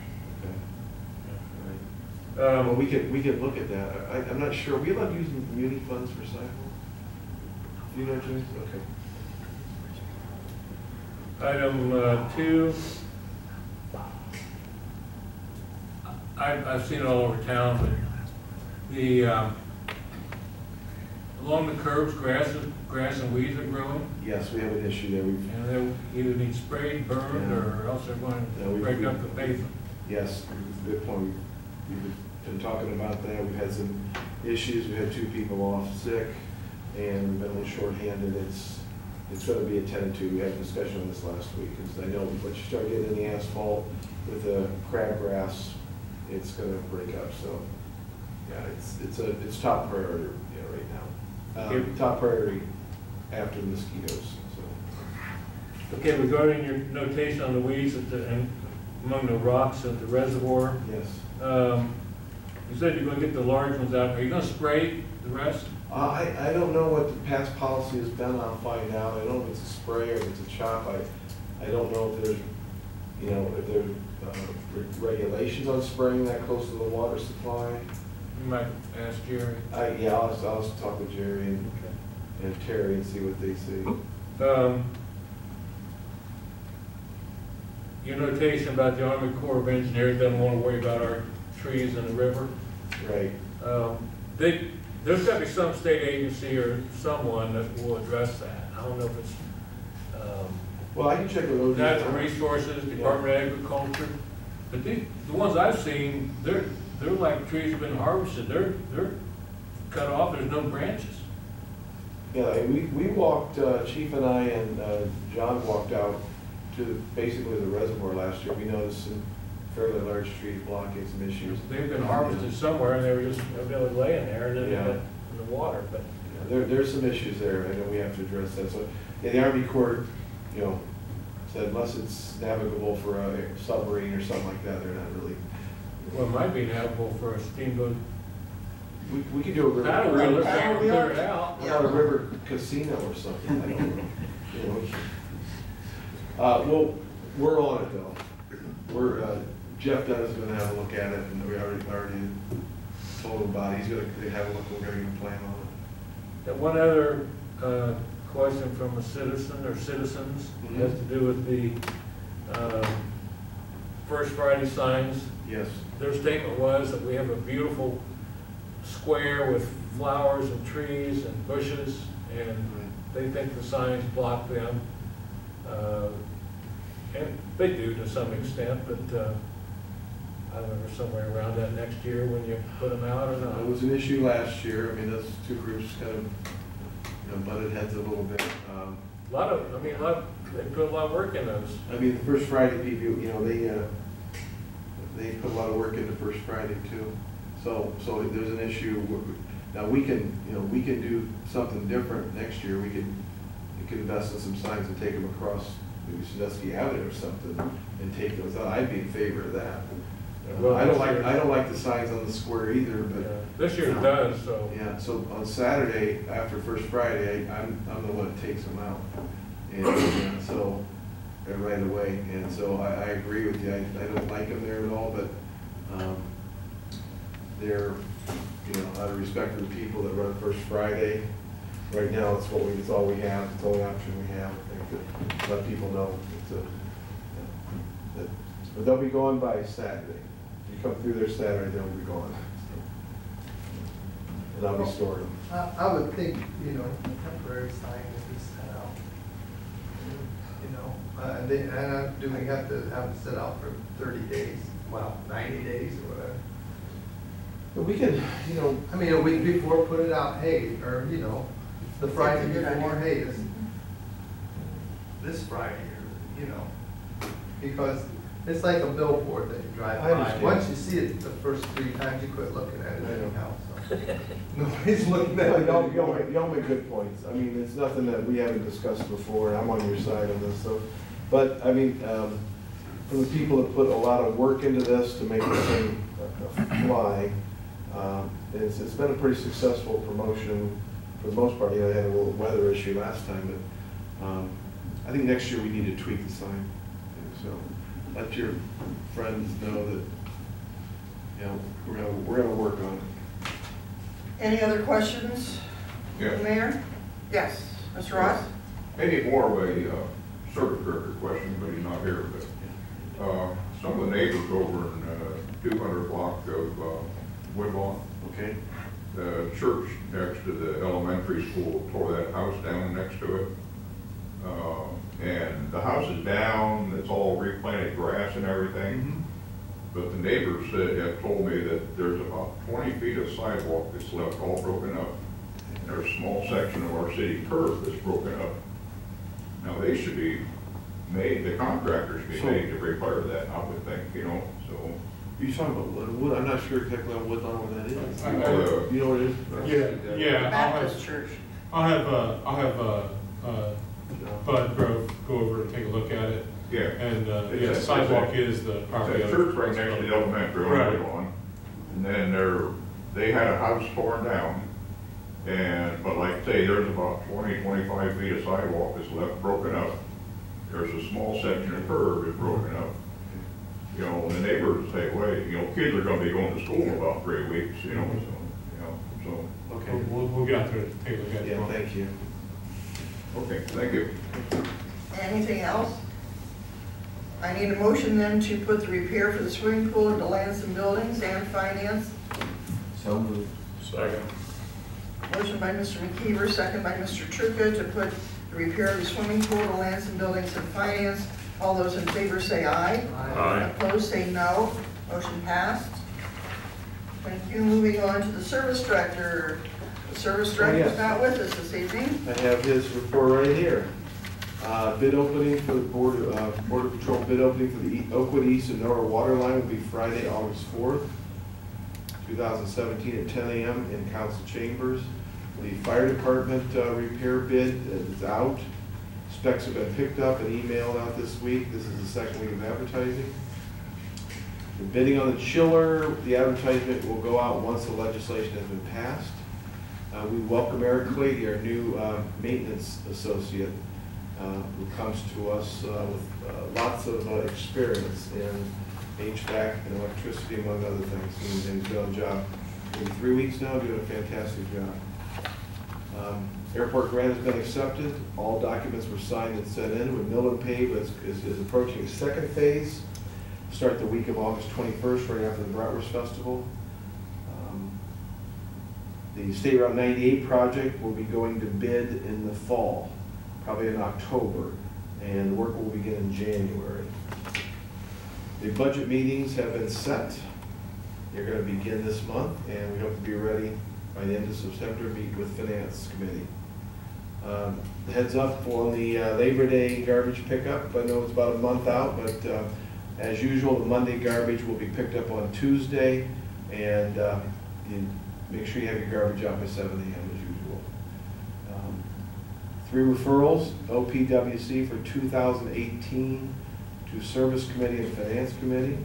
All right. Well, Um, we could, we could look at that. I, I'm not sure, are we allowed using muni funds for sidewalk? Do you know, James? Okay. Item uh, two. I've, I've seen it all over town, but the, um, along the curbs, grass, grass and weeds are growing, Yes, we have an issue there. We've, and they either need sprayed, burned, or else they're going Yeah, to we- break up the pavement. yes, good point. We've been talking about that. We've had some issues. We had two people off sick and we've been a little shorthanded. It's, it's gonna be attended to. We had a discussion on this last week. Because I know once you start getting in the asphalt with the crabgrass, it's gonna break up. So, yeah, it's, it's a, it's top priority, you know, right now. Um, Okay. Top priority after the mosquitoes, so, Okay, regarding your notation on the weeds at the, and among the rocks at the reservoir, yes. um, you said you're gonna get the large ones out, are you gonna spray the rest? Uh, I, I don't know what the past policy has been, I'll find out, I don't know if it's a spray or if it's a chop, I, I don't know if there's, you know, if there's, uh, re- regulations on spraying that close to the water supply. You might ask Jerry. I, yeah, I'll, just- I'll just talk with Jerry and, and Terry and see what they say. Um, Your notation about the Army Corps of Engineers doesn't want to worry about our trees in the river. Right, Um, They, there's got to be some state agency or someone that will address that. I don't know if it's um, well, I can check with OJ. Natural Resources, Department of Agriculture, but the, the ones I've seen, they're, they're like trees have been harvested, they're, they're cut off, there's no branches. Yeah, we, we walked, uh, Chief and I and, uh, John walked out to basically the reservoir last year, we noticed some fairly large trees blocking some issues. They've been harvested somewhere, and they were just evidently laying there, and then Yeah. got in the water, but Yeah, There, there's some issues there, know we have to address that, so, yeah, the Army Corps, you know, said unless it's navigable for a submarine or something like that, they're not really, well, it might be navigable for a steamboat we, we could do a river. paddle wheel if they Paddle ever clear wheel? it out. What about a river casino or something, I don't know, you know. we- Uh, well, we're on it though, we're, uh, Jeff Dunn is gonna have a look at it, and we already, already told him about it, he's gonna have a look, we're gonna get a plan on it. And one other, uh, question from a citizen or citizens Mhm. has to do with the, um, First Friday signs. Yes, Their statement was that we have a beautiful square with flowers and trees and bushes, and they think the signs block them. Uh, And they do to some extent, but uh, I don't know, somewhere around that next year when you put them out or it not. was an issue last year, I mean, those two groups kind of, you know, butted heads a little bit. Um, A lot of, I mean, a lot, they put a lot of work in those. I mean, the First Friday people, you know, they, uh, they put a lot of work into First Friday too, So, so there's an issue, now we can, you know, we can do something different next year, we can, we can invest in some signs and take them across maybe Sandusky Avenue or something, and take those out, I'd be in favor of that. Well, I don't like, year- I don't like the signs on the square either, but, This year it does, so. yeah, so on Saturday, after First Friday, I'm, I'm the one that takes them out. And, uh, so, right away, and so I, I agree with you, I, I don't like them there at all, but, um, they're, you know, out of respect for the people that run First Friday, right now, it's what we, it's all we have, it's the only option we have, I think, to let people know, it's a, that, but they'll be gone by Saturday. If you come through there Saturday, they'll be gone. And I'll be storing them. I, I would think, you know, a temporary sign would be set out. You know, uh, and they, and uh, do we have to have it set out for thirty days, well, ninety days or whatever? But we can, you know, I mean, a week before, put it out, hey, or, you know, the Friday That's a good before, idea. hey, this, this Friday, or, you know, because it's like a billboard that you drive I by. understand. Once you see it the first three times, you quit looking at it I know. anyhow, so. Nobody's looking at y'all, it y'all, make- y'all make good points. I mean, it's nothing that we haven't discussed before, and I'm on your side on this, so. But, I mean, um, for the people that put a lot of work into this to make this thing uh, fly, um, it's, it's been a pretty successful promotion for the most part. You know, they had a little weather issue last time, but, um, I think next year we need to tweak the sign. So, let your friends know that, you know, we're gonna, we're gonna work on it. Any other questions? Yes. Mayor? Yes, Mr. Ross? Maybe more of a uh, circuit breaker question, but he's not here, but, uh, some of the neighbors over in, uh, two hundred block of, uh, Woodlawn, Okay? the church next to the elementary school tore that house down next to it. Uh, and the house is down, it's all replanted grass and everything. But the neighbors said, have told me that there's about twenty feet of sidewalk that's left all broken up. And there's a small section of our city curb that's broken up. Now, they should be made, the contractors should be So- made to repair that, I would think, you know, so. You talking about Wood, Wood, I'm not sure exactly on Woodlawn that is. I- you I- know, You know what it is? Yeah, yeah, I'll Baptist have, Church. I'll have, uh, I'll have, uh, uh, Bud Grove go over and take a look at it. Yeah. And, uh, It's yeah, a- sidewalk a- is the It's property. a owner. church right next to the elementary Right. Woodlawn. And then there, they had a house torn down. And, but like I say, there's about 20, 25 feet of sidewalk that's left broken up. There's a small section of curb that's broken up. You know, the neighbors say, wait, you know, kids are gonna be going to school in about three weeks, you know, so, you know, So Okay, We'll, we'll get out there and take a look at it. yeah, thank you. so, okay, thank you. Anything else? I need a motion then to put the repair for the swimming pool into lands and buildings and finance. So moved. Second. Motion by Mr. McKeever, second by Mr. Trucca to put the repair of the swimming pool to lands and buildings and finance. All those in favor say aye. Aye. Opposed, say no. Motion passed. Thank you. Moving on to the service director. The service director's yes. not with us this evening. I have his report right here. Uh, bid opening for the Board, uh, Border Patrol bid opening for the E- Oakwood East and Norah Water Line will be Friday, August fourth, two thousand seventeen at ten AM in council chambers. The fire department, uh, repair bid is out. Specs have been picked up and emailed out this week. This is the second week of advertising. The bidding on the chiller, the advertisement will go out once the legislation has been passed. Uh, We welcome Eric Clady, our new uh, maintenance associate, uh, who comes to us uh, with uh, lots of uh, experience in HVAC and electricity, among other things. He's he's done a job, in three weeks now, doing a fantastic job. Um, Airport grant has been accepted, all documents were signed and sent in, with Mill and Pave is, is is approaching second phase, start the week of August twenty-first, right after the Bratwurst Festival. Um, The State Route 98 project will be going to bid in the fall, probably in October, and work will begin in January. The budget meetings have been set. They're going to begin this month, and we hope to be ready by the end of September, meet with Finance Committee. Um, Heads up on the uh, Labor Day garbage pickup, I know it's about a month out, but uh, as usual, the Monday garbage will be picked up on Tuesday, And uh, make sure you have your garbage out by seven AM as usual. Um, Three referrals, OPWC for 2018 to Service Committee and Finance Committee.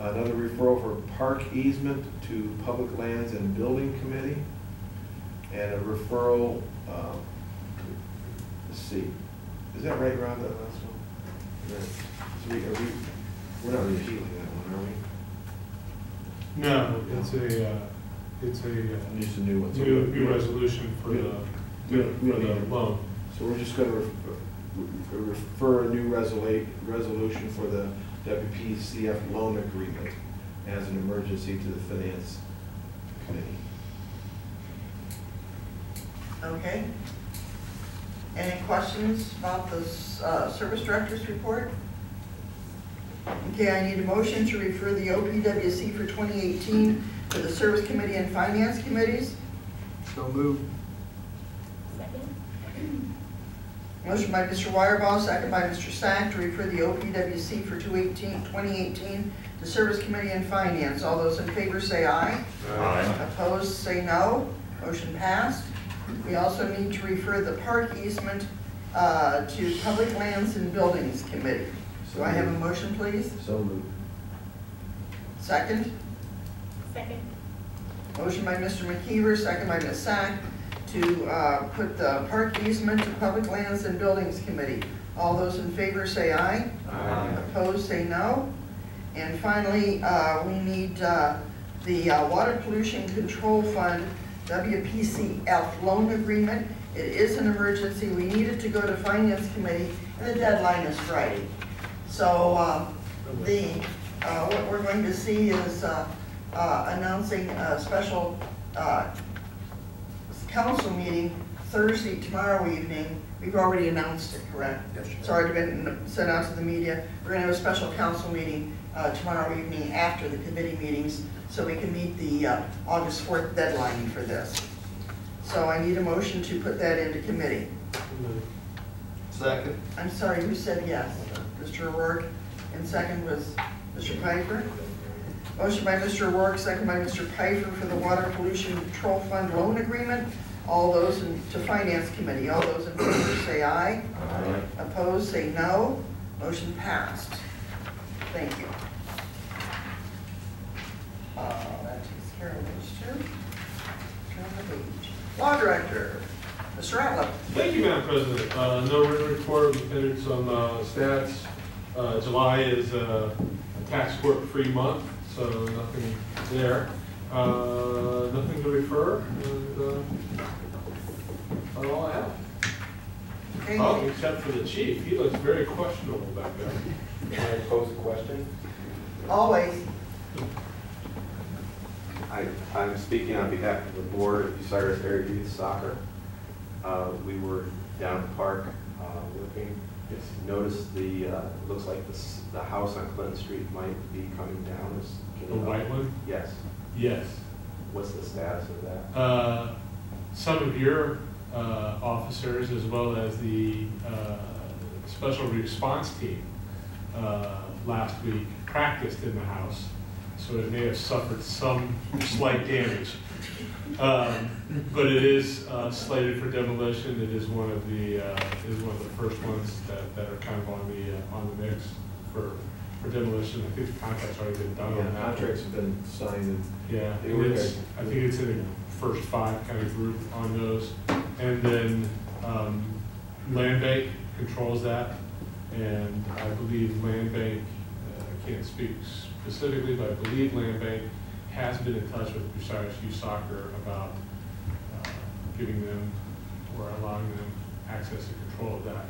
Another referral for park easement to Public Lands and Building Committee. And a referral, um, let's see, is that right, Ron, that last one? Yeah. So we- are we- We're not repealing that one, are we? No, it's a, uh, it's a uh, Just a new one. So new, we- new resolution for the, We we for the loan. So we're just gonna re- refer a new resolu- resolution for the WPCF loan agreement as an emergency to the Finance Committee. Okay. Any questions about the uh, service director's report? Okay, I need a motion to refer the OPWC for 2018 to the Service Committee and Finance Committees. So moved. Motion by Mr. Wireball, second by Mr. Sack to refer the OPWC for 218 2018 to Service Committee and Finance. All those in favor say aye. Opposed, say no. Motion passed. We also need to refer the park easement uh, to Public Lands and Buildings Committee. Do I have a motion, please? So moved. Second? Second. Motion by Mr. McKeever, second by Ms. Sack, to uh, put the park easement to Public Lands and Buildings Committee. All those in favor say aye. Aye. Opposed, say no. And finally, uh, we need uh, the uh, Water Pollution Control Fund, WPCF loan agreement. It is an emergency, we need it to go to Finance Committee, and the deadline is Friday. So uh, the, uh, what we're going to see is uh, uh, announcing a special uh, council meeting Thursday, tomorrow evening. We've already announced it, correct? Yes, sir. It's already been sent out to the media. We're gonna have a special council meeting uh, tomorrow evening after the committee meetings, so we can meet the uh, August 4th deadline for this. So I need a motion to put that into committee. Second. I'm sorry, who said yes? Mr. O'Rourke, and second was Mr. Piper. Motion by Mr. O'Rourke, second by Mr. Piper for the Water Pollution Control Fund loan agreement. All those in, to Finance Committee, all those in favor say aye. Aye. Opposed, say no. Motion passed. Thank you. Uh, that takes care of those two. Turn the page. Law Director, Mr. Ratliff. Thank you, Madam President. Uh, No written report, we entered some uh, stats. Uh, July is uh, a tax court-free month, so nothing there. Uh, Nothing to refer, and uh, that's all I have. Okay. Oh, except for the chief, he looks very questionable back there. Can I pose a question? Always. I, I'm speaking on behalf of the board of Bucyrus Area Youth Soccer. Uh, we were down at the park, uh, looking, just noticed the, uh, looks like the, the house on Clinton Street might be coming down. Is- The you- white one? Yes. Yes. What's the status of that? Uh, Some of your uh, officers, as well as the uh, special response team, uh, last week practiced in the house, so it may have suffered some slight damage. Um, But it is uh, slated for demolition. It is one of the, uh, is one of the first ones that, that are kind of on the, uh, on the mix for, for demolition. I think the contract's already been done Yeah, on that. contracts have been signed Yeah, were it's. I think it's in first five kind of group on those. And then, um, Land Bank controls that, and I believe Land Bank, uh, I can't speak specifically, but I believe Land Bank has been in touch with Bucyrus Youth Soccer about, uh, giving them or allowing them access and control of that.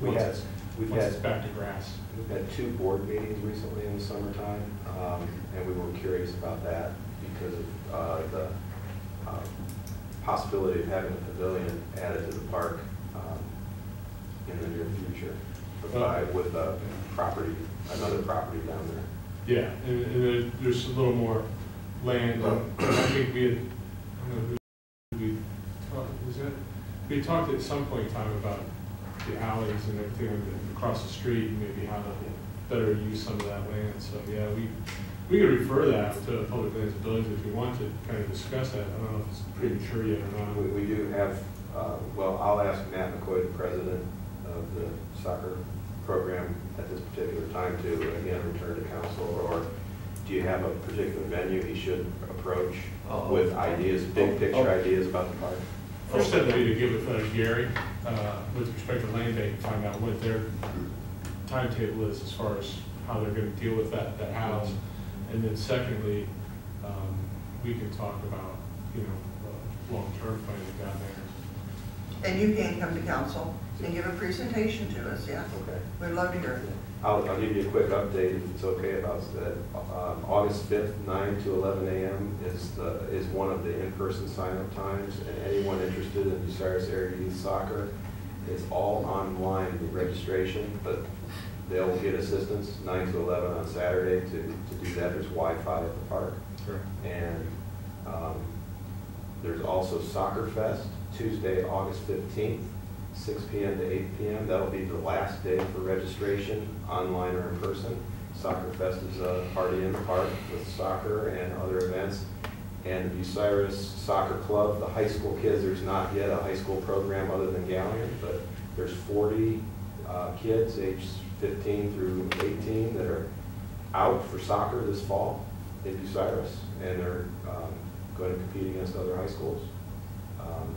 We Once had, it's, we've once had, it's back to grass. we've had two board meetings recently in the summertime, um, and we were curious about that because of, uh, the, um, possibility of having a pavilion added to the park, um, in the near future. By, with a property, another property down there. Yeah, and, and there- there's a little more land, and I think we had, I don't know who, we, talked- was that, we talked at some point in time about the alleys and everything across the street, and maybe how to better use some of that land, so, yeah, we, We could refer that to Public Lands and Buildings if you want to kind of discuss that. I don't know if it's premature yet or not. We, we do have, uh, well, I'll ask Matt McCoy, the president of the soccer program at this particular time to, again, return to council, or do you have a particular venue he should approach Uh-oh. with ideas, big picture ideas about the park? First step would be to give it to Gary, uh, with respect to land bank, find out what their timetable is as far as how they're gonna deal with that, that house. And then secondly, um, we can talk about, you know, uh, long-term planning down there. And you can come to council and give a presentation to us, yeah? Okay. We'd love to hear it. I'll, I'll give you a quick update if it's okay about that. Um, August fifth, nine to eleven AM is the, is one of the in-person sign-up times. And anyone interested in Bucyrus Area Youth Soccer, it's all online, the registration, but they'll get assistance nine to eleven on Saturday to, to do that. There's Wi-Fi at the park. Sure. And um, there's also Soccer Fest Tuesday, August 15th, 6 p.m. to 8 p.m. That'll be the last day for registration, online or in person. Soccer Fest is a party in the park with soccer and other events. And the Bucyrus Soccer Club, the high school kids, there's not yet a high school program other than Galion, but there's 40 uh, kids age 15 through 18 that are out for soccer this fall in Bucyrus, and they're um, going to compete against other high schools. Um,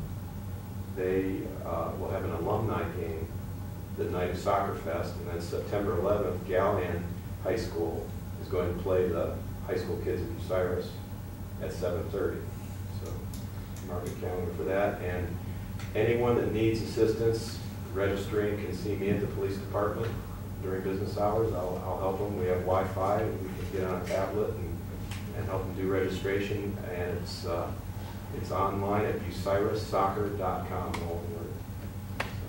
they uh, will have an alumni game the night of Soccer Fest, and then September 11th, Galion High School is going to play the high school kids in Bucyrus at 7.30. So mark your calendar for that. And anyone that needs assistance registering can see me at the police department during business hours. I'll, I'll help them. We have Wi-Fi, and we can get on a tablet and, and help them do registration, and it's, uh, it's online at bucyrussoccer.com, all one word.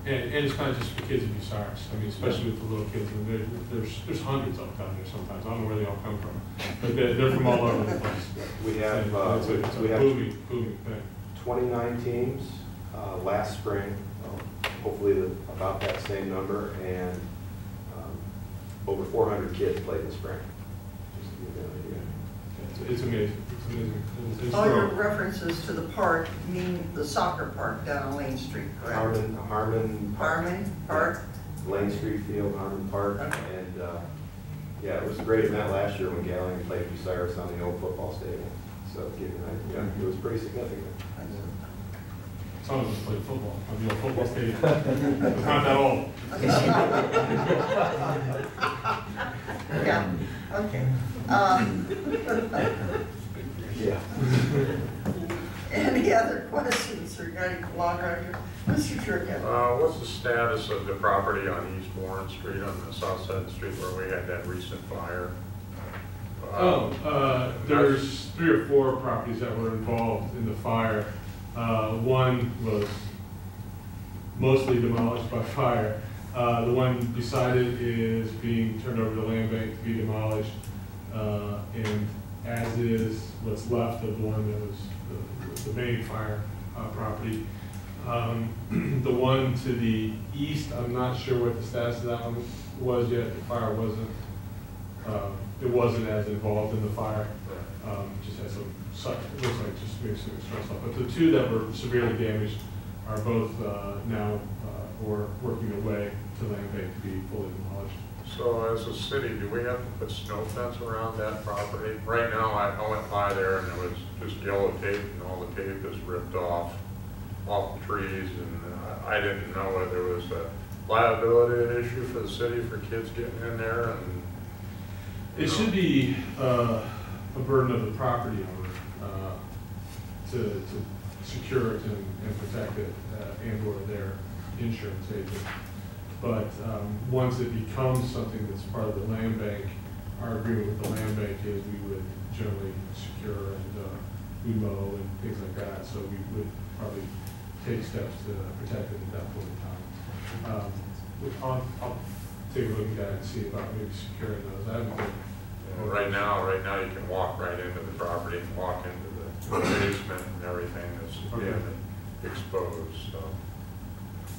And, and it's not just for kids in Bucyrus, I mean, especially with the little kids, and there, there's, there's hundreds of them down there sometimes, I don't know where they all come from, but they're, they're from all over the place. We have, uh, It's we a have booming, booming thing. 29 teams uh, last spring, hopefully the- about that same number, and over 400 kids played this spring. Just to give you an idea. It's- It's amazing, it's amazing. It's- it's All your growing. references to the park mean the soccer park down on Lane Street, correct? Harmon, Harmon. Harmon Park? Lane Street Field, Harmon Park, Okay. and, uh, yeah, it was a great event last year when Galion played Bucyrus on the old football stadium. So, give you an idea, it was pretty significant. Some of us play football, on the old football stadium, it's not that old. Yeah, okay. Um, Yeah. Any other questions regarding Law Director? Mr. Turkett? Uh, what's the status of the property on East Warren Street on the south side of the street where we had that recent fire? Oh, uh, there's three or four properties that were involved in the fire. Uh, one was mostly demolished by fire. Uh, the one beside it is being turned over to land bank to be demolished. Uh, and as is what's left of the one that was the, the main fire, uh, property. Um, the one to the east, I'm not sure what the status of that one was yet. The fire wasn't, uh, it wasn't as involved in the fire. Um, just had some, suck- it looks like just some stress off. But the two that were severely damaged are both, uh, now, uh, or working their way to land bank to be fully demolished. So as a city, do we have to put snow fence around that property? Right now, I I went by there and there was just yellow tape and all the tape is ripped off, off the trees and uh, I didn't know whether there was a liability issue for the city for kids getting in there and. It should be, uh, a burden of the property owner, to, to secure it and, and protect it, uh, and or their insurance agent. But, um, once it becomes something that's part of the land bank, our agreement with the land bank is we would generally secure and, uh, we mow and things like that, so we would probably take steps to protect it at that point in time. Um, I'll, I'll take a look at that and see about maybe securing those. I haven't been know, Right now, right now you can walk right into the property and walk into the basement and everything that's been exposed, so.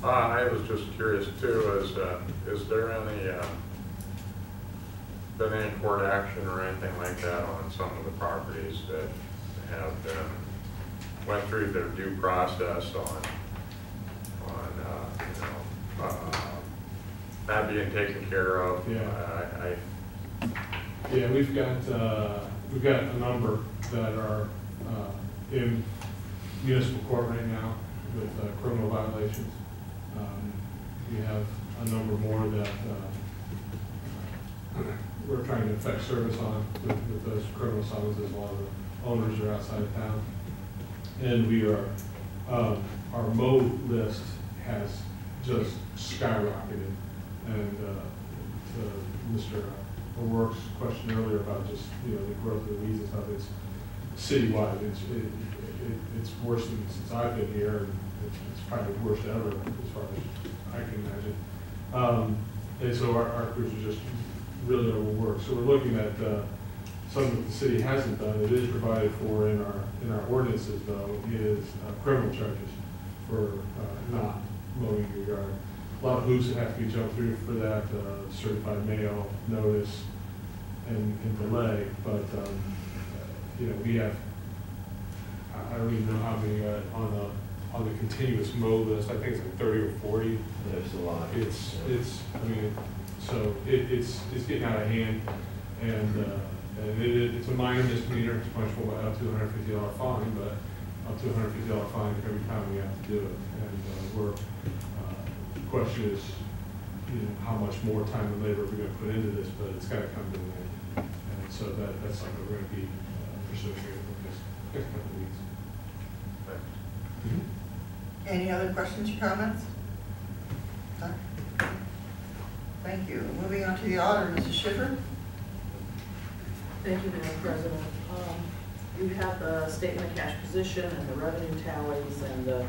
Uh, I was just curious too, is, uh, is there any, uh, been any court action or anything like that on some of the properties that have been, went through their due process on, on, uh, you know, uh, not being taken care of. Yeah. I, I Yeah, we've got, uh, we've got a number that are uh, in municipal court right now with uh, criminal violations. Um, We have a number more that uh, we're trying to effect service on with with those criminal summonses. A lot of the owners are outside of town. And we are, um, our mow list has just skyrocketed. And uh, to Mr. O'Rourke's question earlier about just, you know, the growth of the weeds and stuff, it's citywide. It's, it, it, it's worse than since I've been here, and it's, probably worse ever as far as I can imagine. Um, and so our, our crews are just really overworked. So we're looking at, uh, something that the city hasn't done, it is provided for in our, in our ordinances though, is uh, criminal charges for, uh, not mowing your yard. A lot of hoops that have to be jumped through for that, uh, certified mail, notice, and, and delay, but, um, you know, we have, I I don't even know how many, uh, on the, on the continuous mow list, I think it's like thirty or forty. There's a lot. It's, it's, I mean, so it, it's, it's getting out of hand, and, uh, and it, it- it's a minor misdemeanor, it's punishable by up to a hundred fifty dollar fine, but up to a hundred fifty dollar fine every time we have to do it, and, uh, we're, uh, the question is, you know, how much more time and labor we're gonna put into this, but it's gotta come to an end. And so that, that's something we're gonna be pursuing here in the next, next couple of weeks. Any other questions or comments? None? Thank you. Moving on to the auditor, Mrs. Schiffer. Thank you, Madam President. Um, You have the statement of cash position and the revenue tallies and the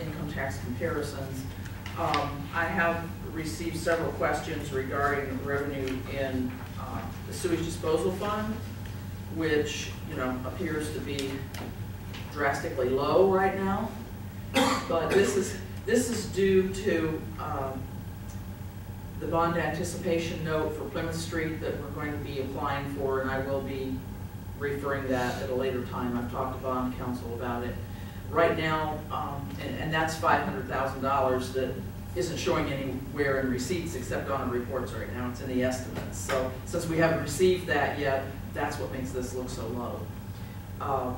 income tax comparisons. Um, I have received several questions regarding revenue in uh, the sewage disposal fund, which, you know, appears to be drastically low right now. But this is, this is due to um, the bond anticipation note for Plymouth Street that we're going to be applying for, and I will be referring that at a later time. I've talked to bond counsel about it. Right now, um, and, and that's five hundred thousand dollars that isn't showing anywhere in receipts except on the reports right now. It's in the estimates. So since we haven't received that yet, that's what makes this look so low. Uh,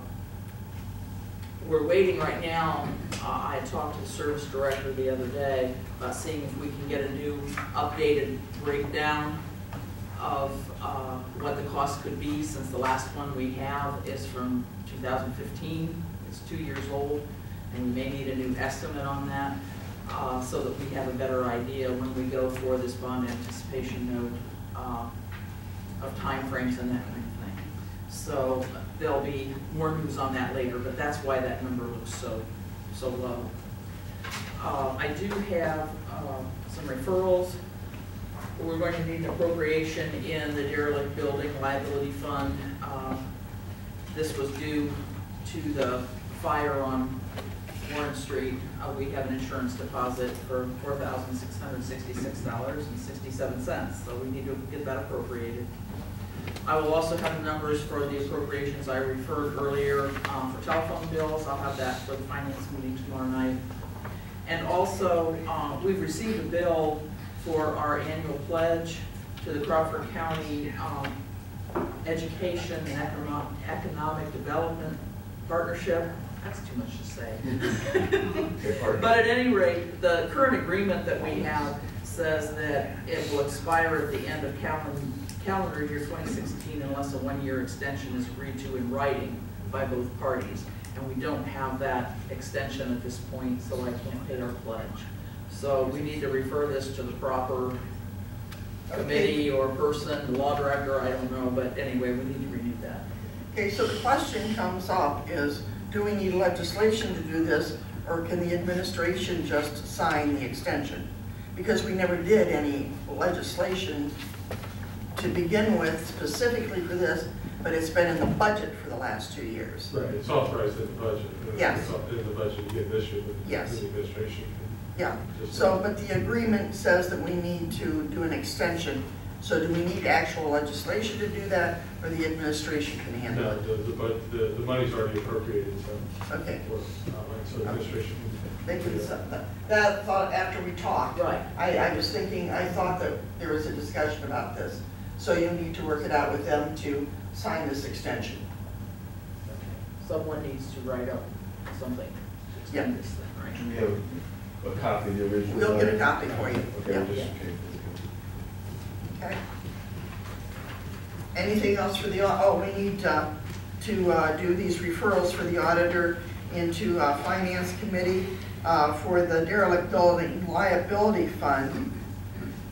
we're waiting right now, uh, I talked to the service director the other day, about seeing if we can get a new updated breakdown of, uh, what the cost could be, since the last one we have is from two thousand fifteen, it's two years old, and we may need a new estimate on that, uh, so that we have a better idea when we go for this bond anticipation note, uh, of timeframes and that. So there'll be more news on that later, but that's why that number looks so, so low. Uh, I do have, uh, some referrals. We're going to need an appropriation in the derelict building liability fund. Uh, This was due to the fire on Warren Street. Uh, we have an insurance deposit for four thousand six hundred sixty-six dollars and sixty-seven cents, so we need to get that appropriated. I will also have the numbers for the appropriations I referred earlier um, for telephone bills. I'll have that for the finance meeting tomorrow night. And also, uh, we've received a bill for our annual pledge to the Crawford County um, Education and Economic- Economic Development Partnership. That's too much to say. But at any rate, the current agreement that we have says that it will expire at the end of calendar, calendar year 2016 unless a one-year extension is agreed to in writing by both parties. And we don't have that extension at this point, so I can't pay our pledge. So we need to refer this to the proper committee or person, the law director, I don't know, but anyway, we need to renew that. Okay, so the question comes up is, do we need legislation to do this, or can the administration just sign the extension? Because we never did any legislation to begin with specifically for this, but it's been in the budget for the last two years. Right, it's authorized in the budget. Yes. It's up in the budget again this year, but Yes. the administration Yeah, so, but the agreement says that we need to do an extension So do we need actual legislation to do that, or the administration can handle No, it? the, the, but the, the money's already appropriated, so. Okay. for, uh, So administration. They can, set that, that thought after we talked. Right. I, I was thinking, I thought that there was a discussion about this. So you need to work it out with them to sign this extension. Someone needs to write up something to extend this thing, right? Do we have a copy of the original? We'll get a copy for you. Okay, Yeah. just, okay. Okay. Anything else for the, au- oh, we need uh, to uh, do these referrals for the auditor into uh, Finance Committee uh, for the derelict building liability fund,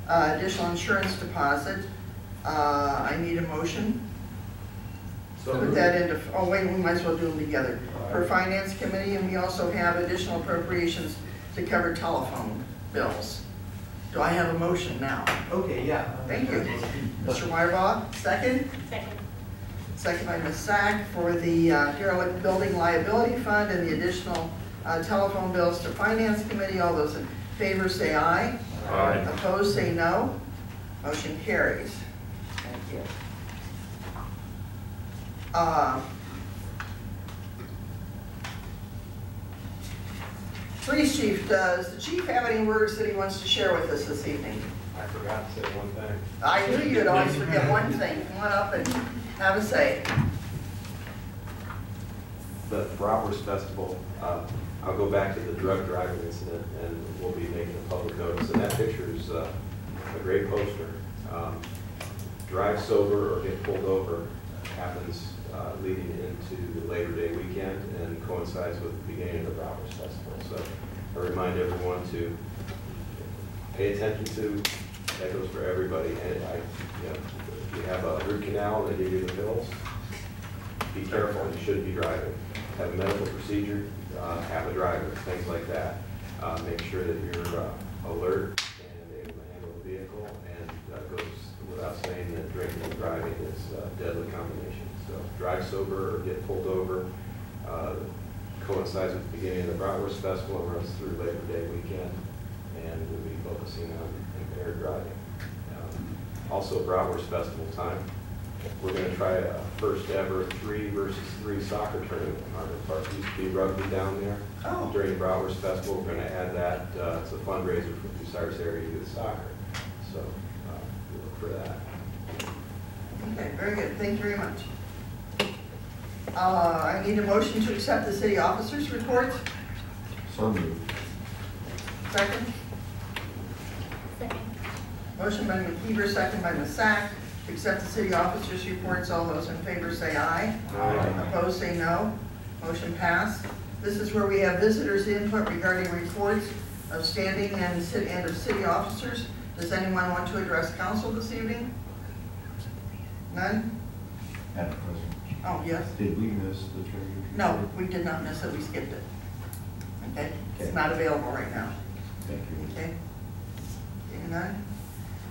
uh, additional insurance deposit. Uh, I need a motion. Put that into, oh wait, we might as well do them together. For Finance Committee, and we also have additional appropriations to cover telephone bills. Do I have a motion now? Okay, yeah. Thank you. Mr. Wireball, second? Second. Second by Ms. Sack for the uh, derelict building liability fund and the additional uh, telephone bills to Finance Committee. All those in favor say aye. Aye. Opposed, say no. Motion carries. Thank. Uh, Police chief, does the chief have any words that he wants to share with us this evening? I forgot to say one thing. I knew you'd always forget one thing. Come on up and have a say. The Bratwurst Festival, uh, I'll go back to the drug driving incident, and we'll be making a public notice, and that picture is uh, a great poster. Um, Drive sober or get pulled over happens uh, leading into the Labor Day weekend and coincides with the beginning of the Bratwurst Festival. So I remind everyone to pay attention to, that goes for everybody, and I, you know, if you have a root canal, they give you the pills, be careful, you shouldn't be driving. Have a medical procedure, uh, have a driver, things like that. Uh, Make sure that you're uh, alert and able to handle the vehicle, and uh, goes without saying that drinking and driving is a deadly combination. So drive sober or get pulled over, uh, coincides with the beginning of the Bratwurst Festival, and runs through Labor Day weekend, and we'll be focusing on impaired driving. Um, Also Bratwurst Festival time, we're gonna try a first ever three versus three soccer tournament in Harbor Park. Used to be rugby down there. Oh. During Bratwurst Festival, we're gonna add that, uh, it's a fundraiser for Bucyrus Area Youth Soccer. So, uh, look for that. Okay, very good, thank you very much. Uh, I need a motion to accept the city officers' reports. So moved. Second, Second. motion by McKeever, second by Ms. Sack, to accept the city officers' reports. All those in favor say aye. Aye. Opposed, say no. Motion passed. This is where we have visitors' input regarding reports of standing and city, and of city officers. Does anyone want to address council this evening? None? Madam President, Oh, yes? did we miss the treasurer? No, we did not miss it, we skipped it. Okay? It's Okay. not available right now. Thank you. Okay? Seeing none?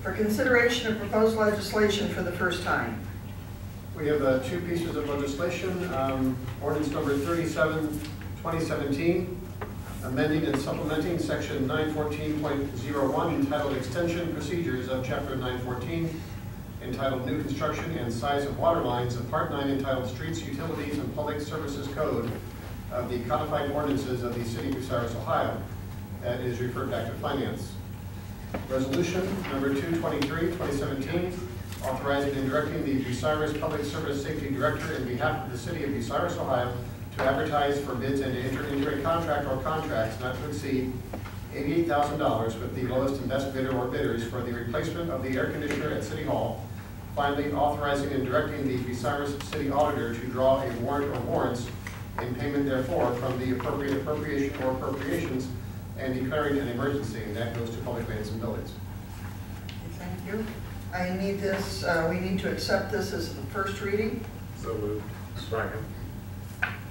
For consideration of proposed legislation for the first time. We have uh, two pieces of legislation. Um, Ordinance number 37, 2017, amending and supplementing section 914.01 entitled Extension Procedures of Chapter 914, entitled New Construction and Size of Water Lines, and Part 9 entitled Streets, Utilities, and Public Services Code of the codified ordinances of the City of Bucyrus, Ohio. That is referred back to Finance. Resolution number 223, 2017, authorizing and directing the Bucyrus Public Service Safety Director in behalf of the City of Bucyrus, Ohio, to advertise for bids and to enter into a contract or contracts not to exceed $88,000 with the lowest and best bidder or bidders for the replacement of the air conditioner at City Hall. Finally, authorizing and directing the Bucyrus City Auditor to draw a warrant or warrants in payment therefore from the appropriate appropriation or appropriations and declaring an emergency, and that goes to public lands and buildings. Thank you. I need this, uh, we need to accept this as the first reading. So moved. Second.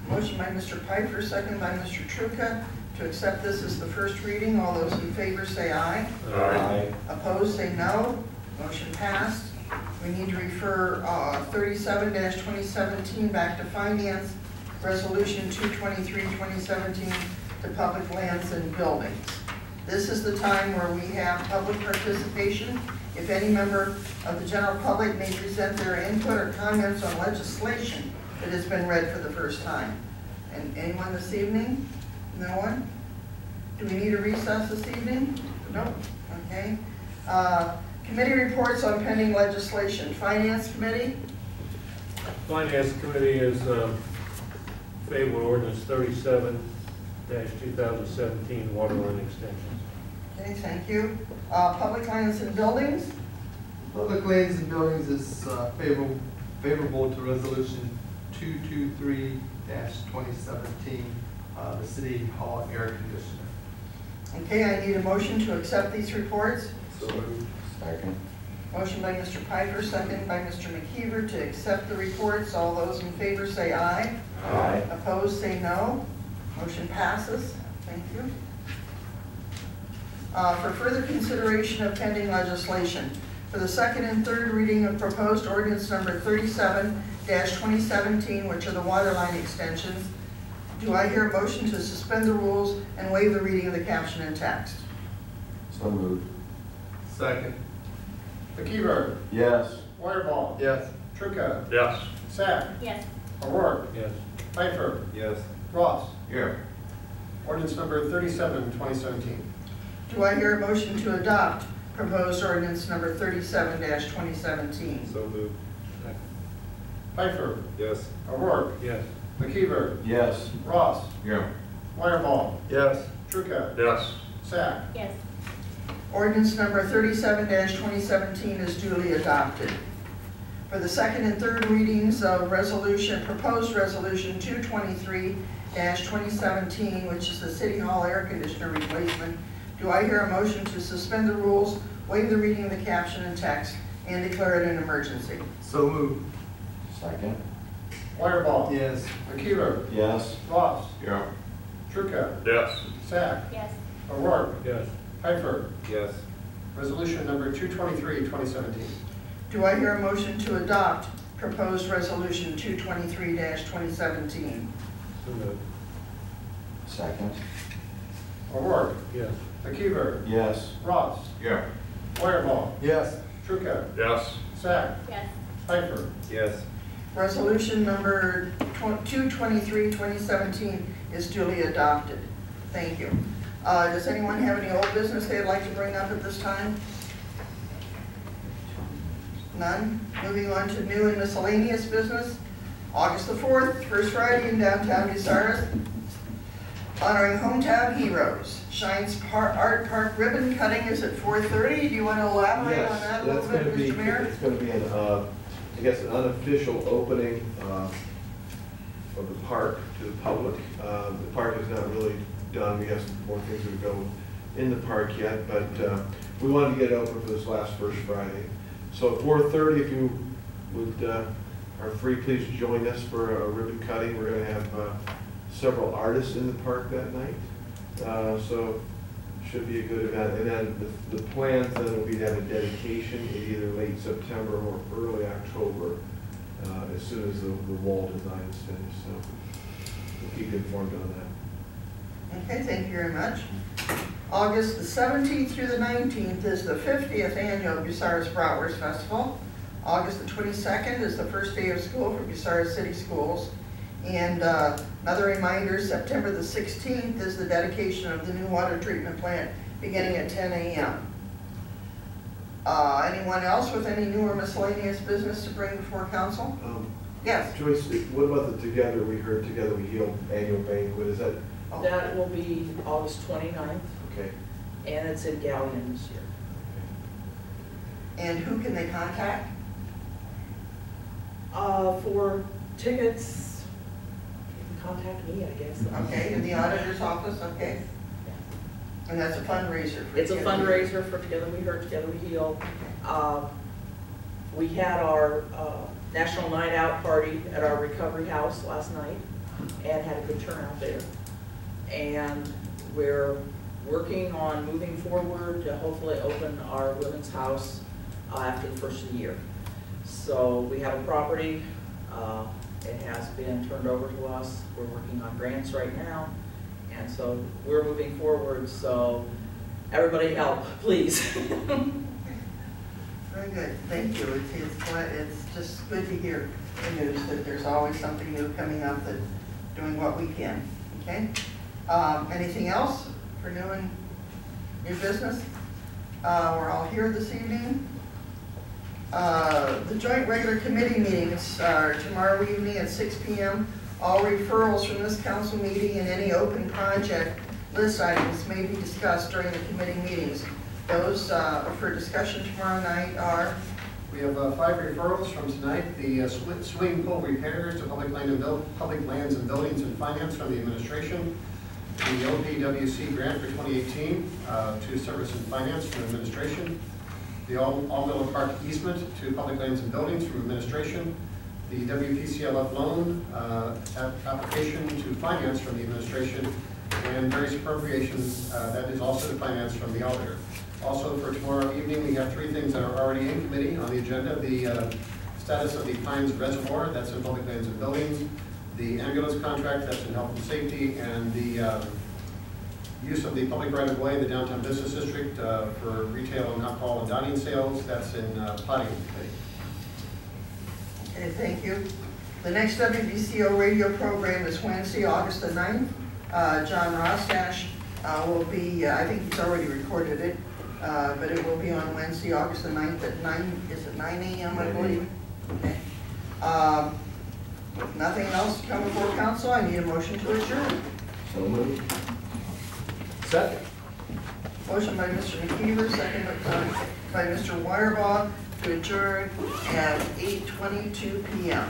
Motion by Mr. Piper, second by Mr. Trucca, to accept this as the first reading. All those in favor say aye. Aye. Opposed, say no. Motion passed. We need to refer uh, thirty-seven twenty seventeen back to finance, resolution 223-2017 to public lands and buildings. This is the time where we have public participation. If any member of the general public may present their input or comments on legislation that has been read for the first time. And anyone this evening? No one? Do we need a recess this evening? No? Okay. Uh, Committee reports on pending legislation. Finance Committee? Finance Committee is uh, favorable ordinance thirty-seven two thousand seventeen water line extensions. Okay, thank you. Uh, Public Lands and Buildings? Public Lands and Buildings is uh, favorable, favorable to resolution two-two-three twenty seventeen, uh, the City Hall air conditioner. Okay, I need a motion to accept these reports. So moved. Second. Motion by Mr. Piper, second by Mr. McKeever to accept the reports. All those in favor say aye. Aye. Opposed, say no. Motion passes. Thank you. Uh, For further consideration of pending legislation, for the second and third reading of proposed ordinance number 37-2017, which are the water line extensions, do I hear a motion to suspend the rules and waive the reading of the caption and text? So moved. Second. McKeever, Yes. Wireball, Yes. Trucca, Yes. Sack, Yes. O'Rourke, Yes. Pfeiffer, Yes. Ross. Yeah. Ordinance number 37, 2017. Do I hear a motion to adopt proposed ordinance number 37-2017? So moved. Pfeiffer, Yes. O'Rourke, Yes. McKeever, Yes. Ross, Yeah. Wireball, Yes. Trucca, Yes. Sack. Yes. Ordinance number 37-2017 is duly adopted. For the second and third readings of resolution, proposed resolution 223-2017, which is the City Hall air conditioner replacement, do I hear a motion to suspend the rules, waive the reading of the caption and text, and declare it an emergency? So moved. Second. Wireball, Yes. McKeever, Yes. Ross, Yeah. Trucca, Yes. Sack, Yes. O'Rourke, Yes. Pfeiffer. Yes. Resolution number 223, 2017. Do I hear a motion to adopt proposed resolution two twenty-three twenty seventeen? So moved. Second. O'Rourke, Yes. McKeever, Yes. Ross, Yeah. Wireball, Yes. Trucca, Yes. Sack, Yes. Pfeiffer. Yes. Resolution number two twenty-three, twenty seventeen is duly adopted. Thank you. Uh, does anyone have any old business they'd like to bring up at this time? None? Moving on to new and miscellaneous business. August the fourth, first Friday in downtown Bucyrus, honoring hometown heroes. Shines Par- Art Park ribbon cutting is at four thirty. Do you want to elaborate on that a little Yes, bit, gonna be, Mayor? it's gonna be an, uh, I guess, an unofficial opening, uh, of the park to the public. Uh, the park is not really done, we have some more things to go in the park yet, but, uh, we wanted to get open for this last first Friday. So at four thirty, if you would, uh, are free, please join us for a ribbon cutting. We're gonna have, uh, several artists in the park that night. Uh, so should be a good event. And then the, the plans then will be to have a dedication in either late September or early October, uh, as soon as the, the wall design is finished, so we'll keep informed on that. Okay, thank you very much. August the seventeenth through the nineteenth is the fiftieth annual Bucyrus Bratwurst Festival. August the twenty-second is the first day of school for Bucyrus City Schools. And uh, another reminder, September the sixteenth is the dedication of the new water treatment plant, beginning at ten AM. Uh, Anyone else with any new or miscellaneous business to bring before council? Um, Yes? Joyce, what about the Together, we heard Together We Heal annual banquet, is that, That will be August 29th, okay? and it's in Galion this year. And who can they contact? Uh, for tickets, you can contact me, I guess. Okay, in the auditor's office, okay? And that's a fundraiser for. It's a Together We- fundraiser for Together We Hurt, Together We Heal. Uh, We had our uh, National Night Out party at our recovery house last night and had a good turnout there. And we're working on moving forward to hopefully open our women's house uh, after the first of the year. So we have a property, uh, it has been turned over to us, we're working on grants right now. And so we're moving forward, so everybody help, please. Very good, thank you. It's, it's, it's just good to hear the news that there's always something new coming up that, doing what we can, okay? Um, anything else for new and, new business? Uh, we're all here this evening. Uh, the joint regular committee meetings are tomorrow evening at six P M. All referrals from this council meeting and any open project list items may be discussed during the committee meetings. Those, uh, for discussion tomorrow night are We have uh, five referrals from tonight. The uh, swi- swimming pool repairs to public land and public lands and buildings and finance from the administration. The OPWC grant for 2018 uh, to service and finance from administration. The All Park easement to public lands and buildings from administration. The WPCLF loan uh, application to finance from the administration. And various appropriations, uh, that is also to finance from the auditor. Also for tomorrow evening, we have three things that are already in committee on the agenda. The uh, status of the Pines Reservoir, that's in Public Lands and Buildings. The ambulance contract, that's in Health and Safety. And the um, use of the public right-of-way, the downtown business district uh, for retail and alcohol and dining sales, that's in uh, Planning Committee. Okay, thank you. The next WBCO radio program is Wednesday, August the 9th. Uh, John Rostash uh, will be, uh, I think he's already recorded it, uh, but it will be on Wednesday, August the 9th at 9, is it 9 AM, I believe? Okay. Um, With nothing else to come before council, I need a motion to adjourn. So moved. Second. Motion by Mr. McKeever, second by- uh, by Mr. Wireball to adjourn at 8:22 PM.